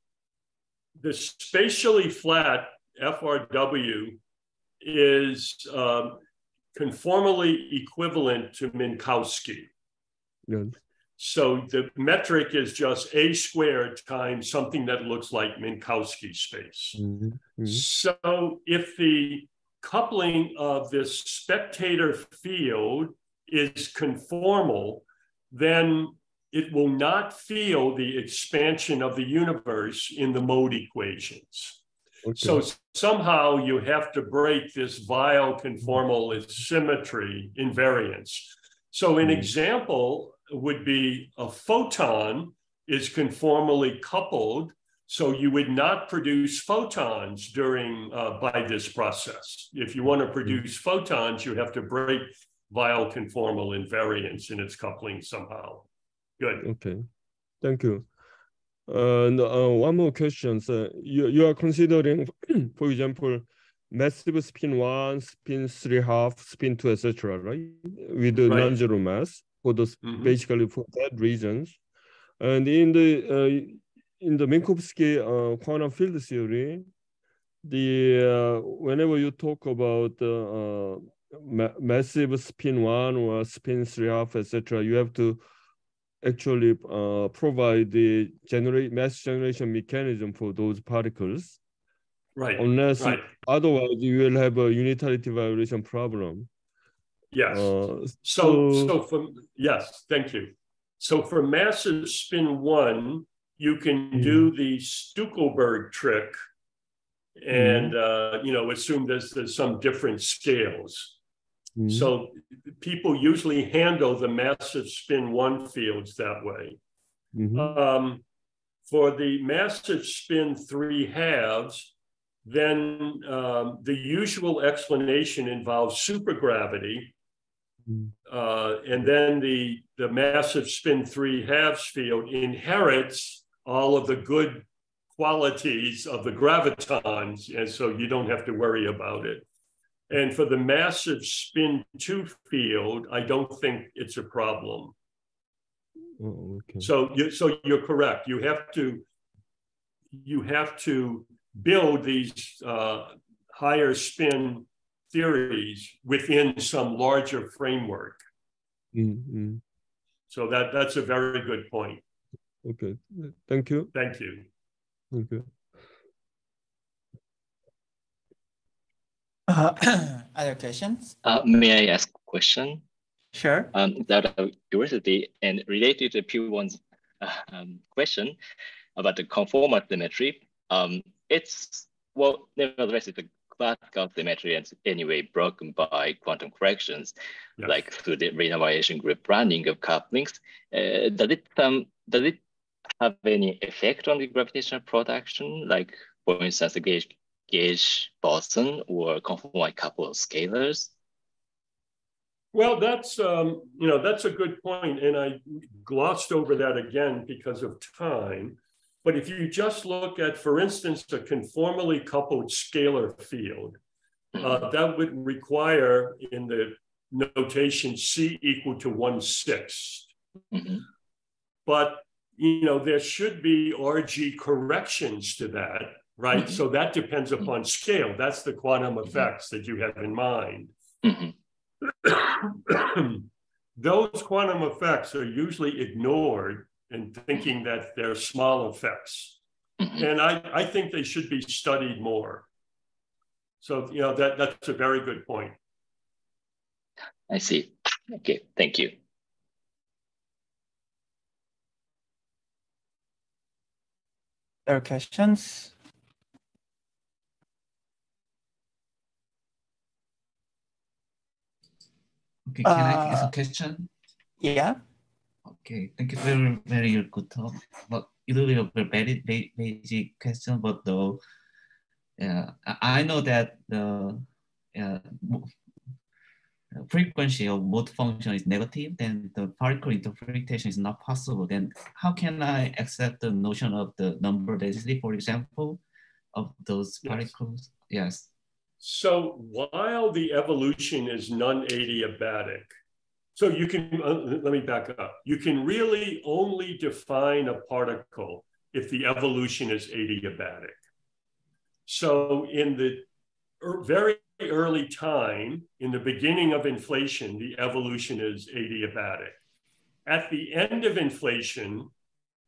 the spatially flat FRW is um, conformally equivalent to Minkowski. Yes. So the metric is just a squared times something that looks like Minkowski space. Mm -hmm. Mm -hmm. So if the coupling of this spectator field is conformal, then it will not feel the expansion of the universe in the mode equations. Okay. So somehow you have to break this Weyl conformal symmetry invariance. So an mm. example would be a photon is conformally coupled so you would not produce photons during uh, by this process. If you want to produce photons, you have to break Weyl conformal invariance in its coupling somehow. Good. Okay, thank you. And uh, one more question. So you, you are considering, for example, massive spin one, spin three half, spin two, etc. Right, with the right. non-zero mass for those mm -hmm. basically for that reasons. And in the uh, in the Minkowski uh, quantum field theory, the uh, whenever you talk about uh, ma massive spin one or spin three half, etc., you have to actually uh, provide the generate mass generation mechanism for those particles. Right. Unless right. otherwise you will have a unitarity violation problem. Yes. Uh, so, so, so for yes, thank you. So for massive spin one, you can do the Stueckelberg trick and mm-hmm. uh, you know assume there's, there's some different scales. Mm-hmm. So people usually handle the massive spin one fields that way. Mm-hmm. Um, for the massive spin three halves, then um, the usual explanation involves supergravity. Mm-hmm. Uh, and then the, the massive spin three halves field inherits all of the good qualities of the gravitons, and so you don't have to worry about it. And for the massive spin two field, I don't think it's a problem. Oh, okay. So, you, so you're correct. You have to, you have to build these uh, higher spin theories within some larger framework. Mm-hmm. So that that's a very good point. Okay, thank you. Thank you. Thank you. Uh, other questions? Uh, may I ask a question? Sure. Um, that curiosity and related to P1's uh, um, question about the conformal symmetry. Um, it's, well, nevertheless, it's a classical symmetry and anyway broken by quantum corrections, yes. like through the renormalization group running of couplings. Uh, does it um, does it have any effect on the gravitational production, like for instance, the gauge, gauge boson or conformal couple of scalars? Well, that's um, you know that's a good point, and I glossed over that again because of time. But if you just look at, for instance, a conformally coupled scalar field, uh, that would require in the notation C equal to one sixth. Mm-hmm. But you know there should be RG corrections to that, right? Mm-hmm. So that depends upon scale. That's the quantum mm-hmm. effects that you have in mind. Mm-hmm. Those quantum effects are usually ignored in thinking that they're small effects. Mm-hmm. And I, I think they should be studied more. So, you know, that, that's a very good point. I see. Okay, thank you. Other questions? Okay, can uh, I ask a question? Yeah. Okay, thank you very very good talk. But it will be a very basic question, but though, yeah, I know that the uh, frequency of mode function is negative, then the particle interpretation is not possible. Then how can I accept the notion of the number density, for example, of those particles? Yes. yes. So while the evolution is non-adiabatic, so you can, uh, let me back up. You can really only define a particle if the evolution is adiabatic. So in the er, very early time, in the beginning of inflation, the evolution is adiabatic. At the end of inflation,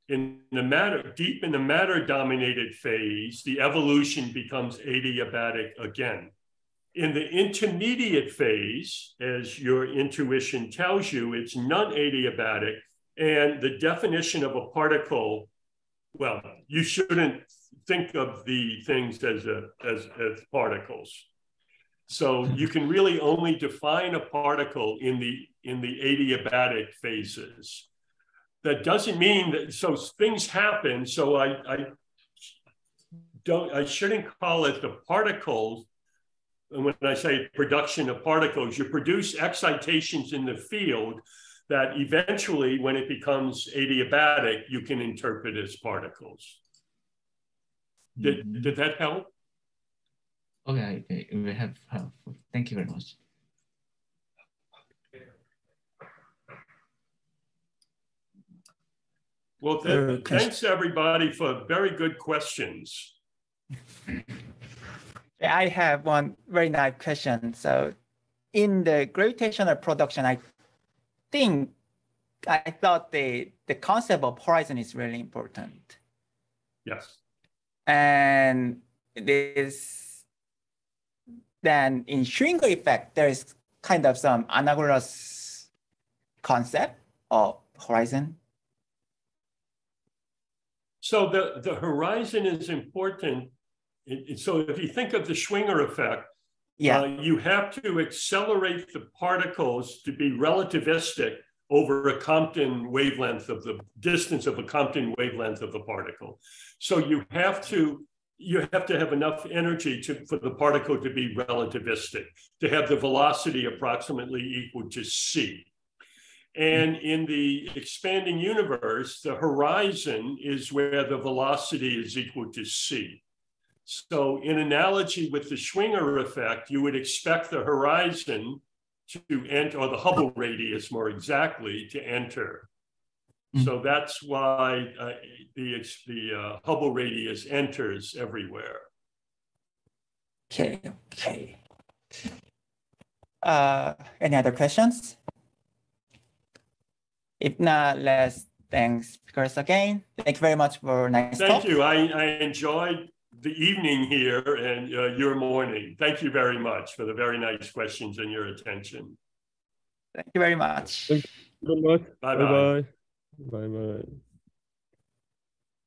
in the matter, deep in the matter dominated phase, the evolution becomes adiabatic again. In the intermediate phase, as your intuition tells you, it's non adiabatic. And the definition of a particle, well, you shouldn't think of the things as, a, as, as particles. So you can really only define a particle in the in the adiabatic phases that doesn't mean that so things happen. So I, I don't I shouldn't call it the particles. And when I say production of particles, you produce excitations in the field that eventually, when it becomes adiabatic, you can interpret as particles. Did, mm -hmm. did that help? Okay, okay, we have help. Thank you very much. Well, th uh, thanks everybody for very good questions. I have one very nice question. So in the gravitational production, I think I thought the, the concept of horizon is really important. Yes. And this, then in Schwinger effect, there is kind of some analogous concept of horizon. So the, the horizon is important. so if you think of the Schwinger effect, yeah. Uh, you have to accelerate the particles to be relativistic over a Compton wavelength of the distance of a Compton wavelength of the particle. So you have to you have to have enough energy to, for the particle to be relativistic, to have the velocity approximately equal to c. And hmm. in the expanding universe, the horizon is where the velocity is equal to c. So in analogy with the Schwinger effect, you would expect the horizon to enter, or the Hubble radius more exactly, to enter. Mm. So that's why uh, the, the uh, Hubble radius enters everywhere. Okay, okay. Uh, any other questions? If not, let's thanks speakers again. Thank you very much for nice Thank talk. you. I, I enjoyed the evening here and uh, your morning. Thank you very much for the very nice questions and your attention. Thank you very much. Thank you very much. Bye-bye. Bye-bye. Bye-bye.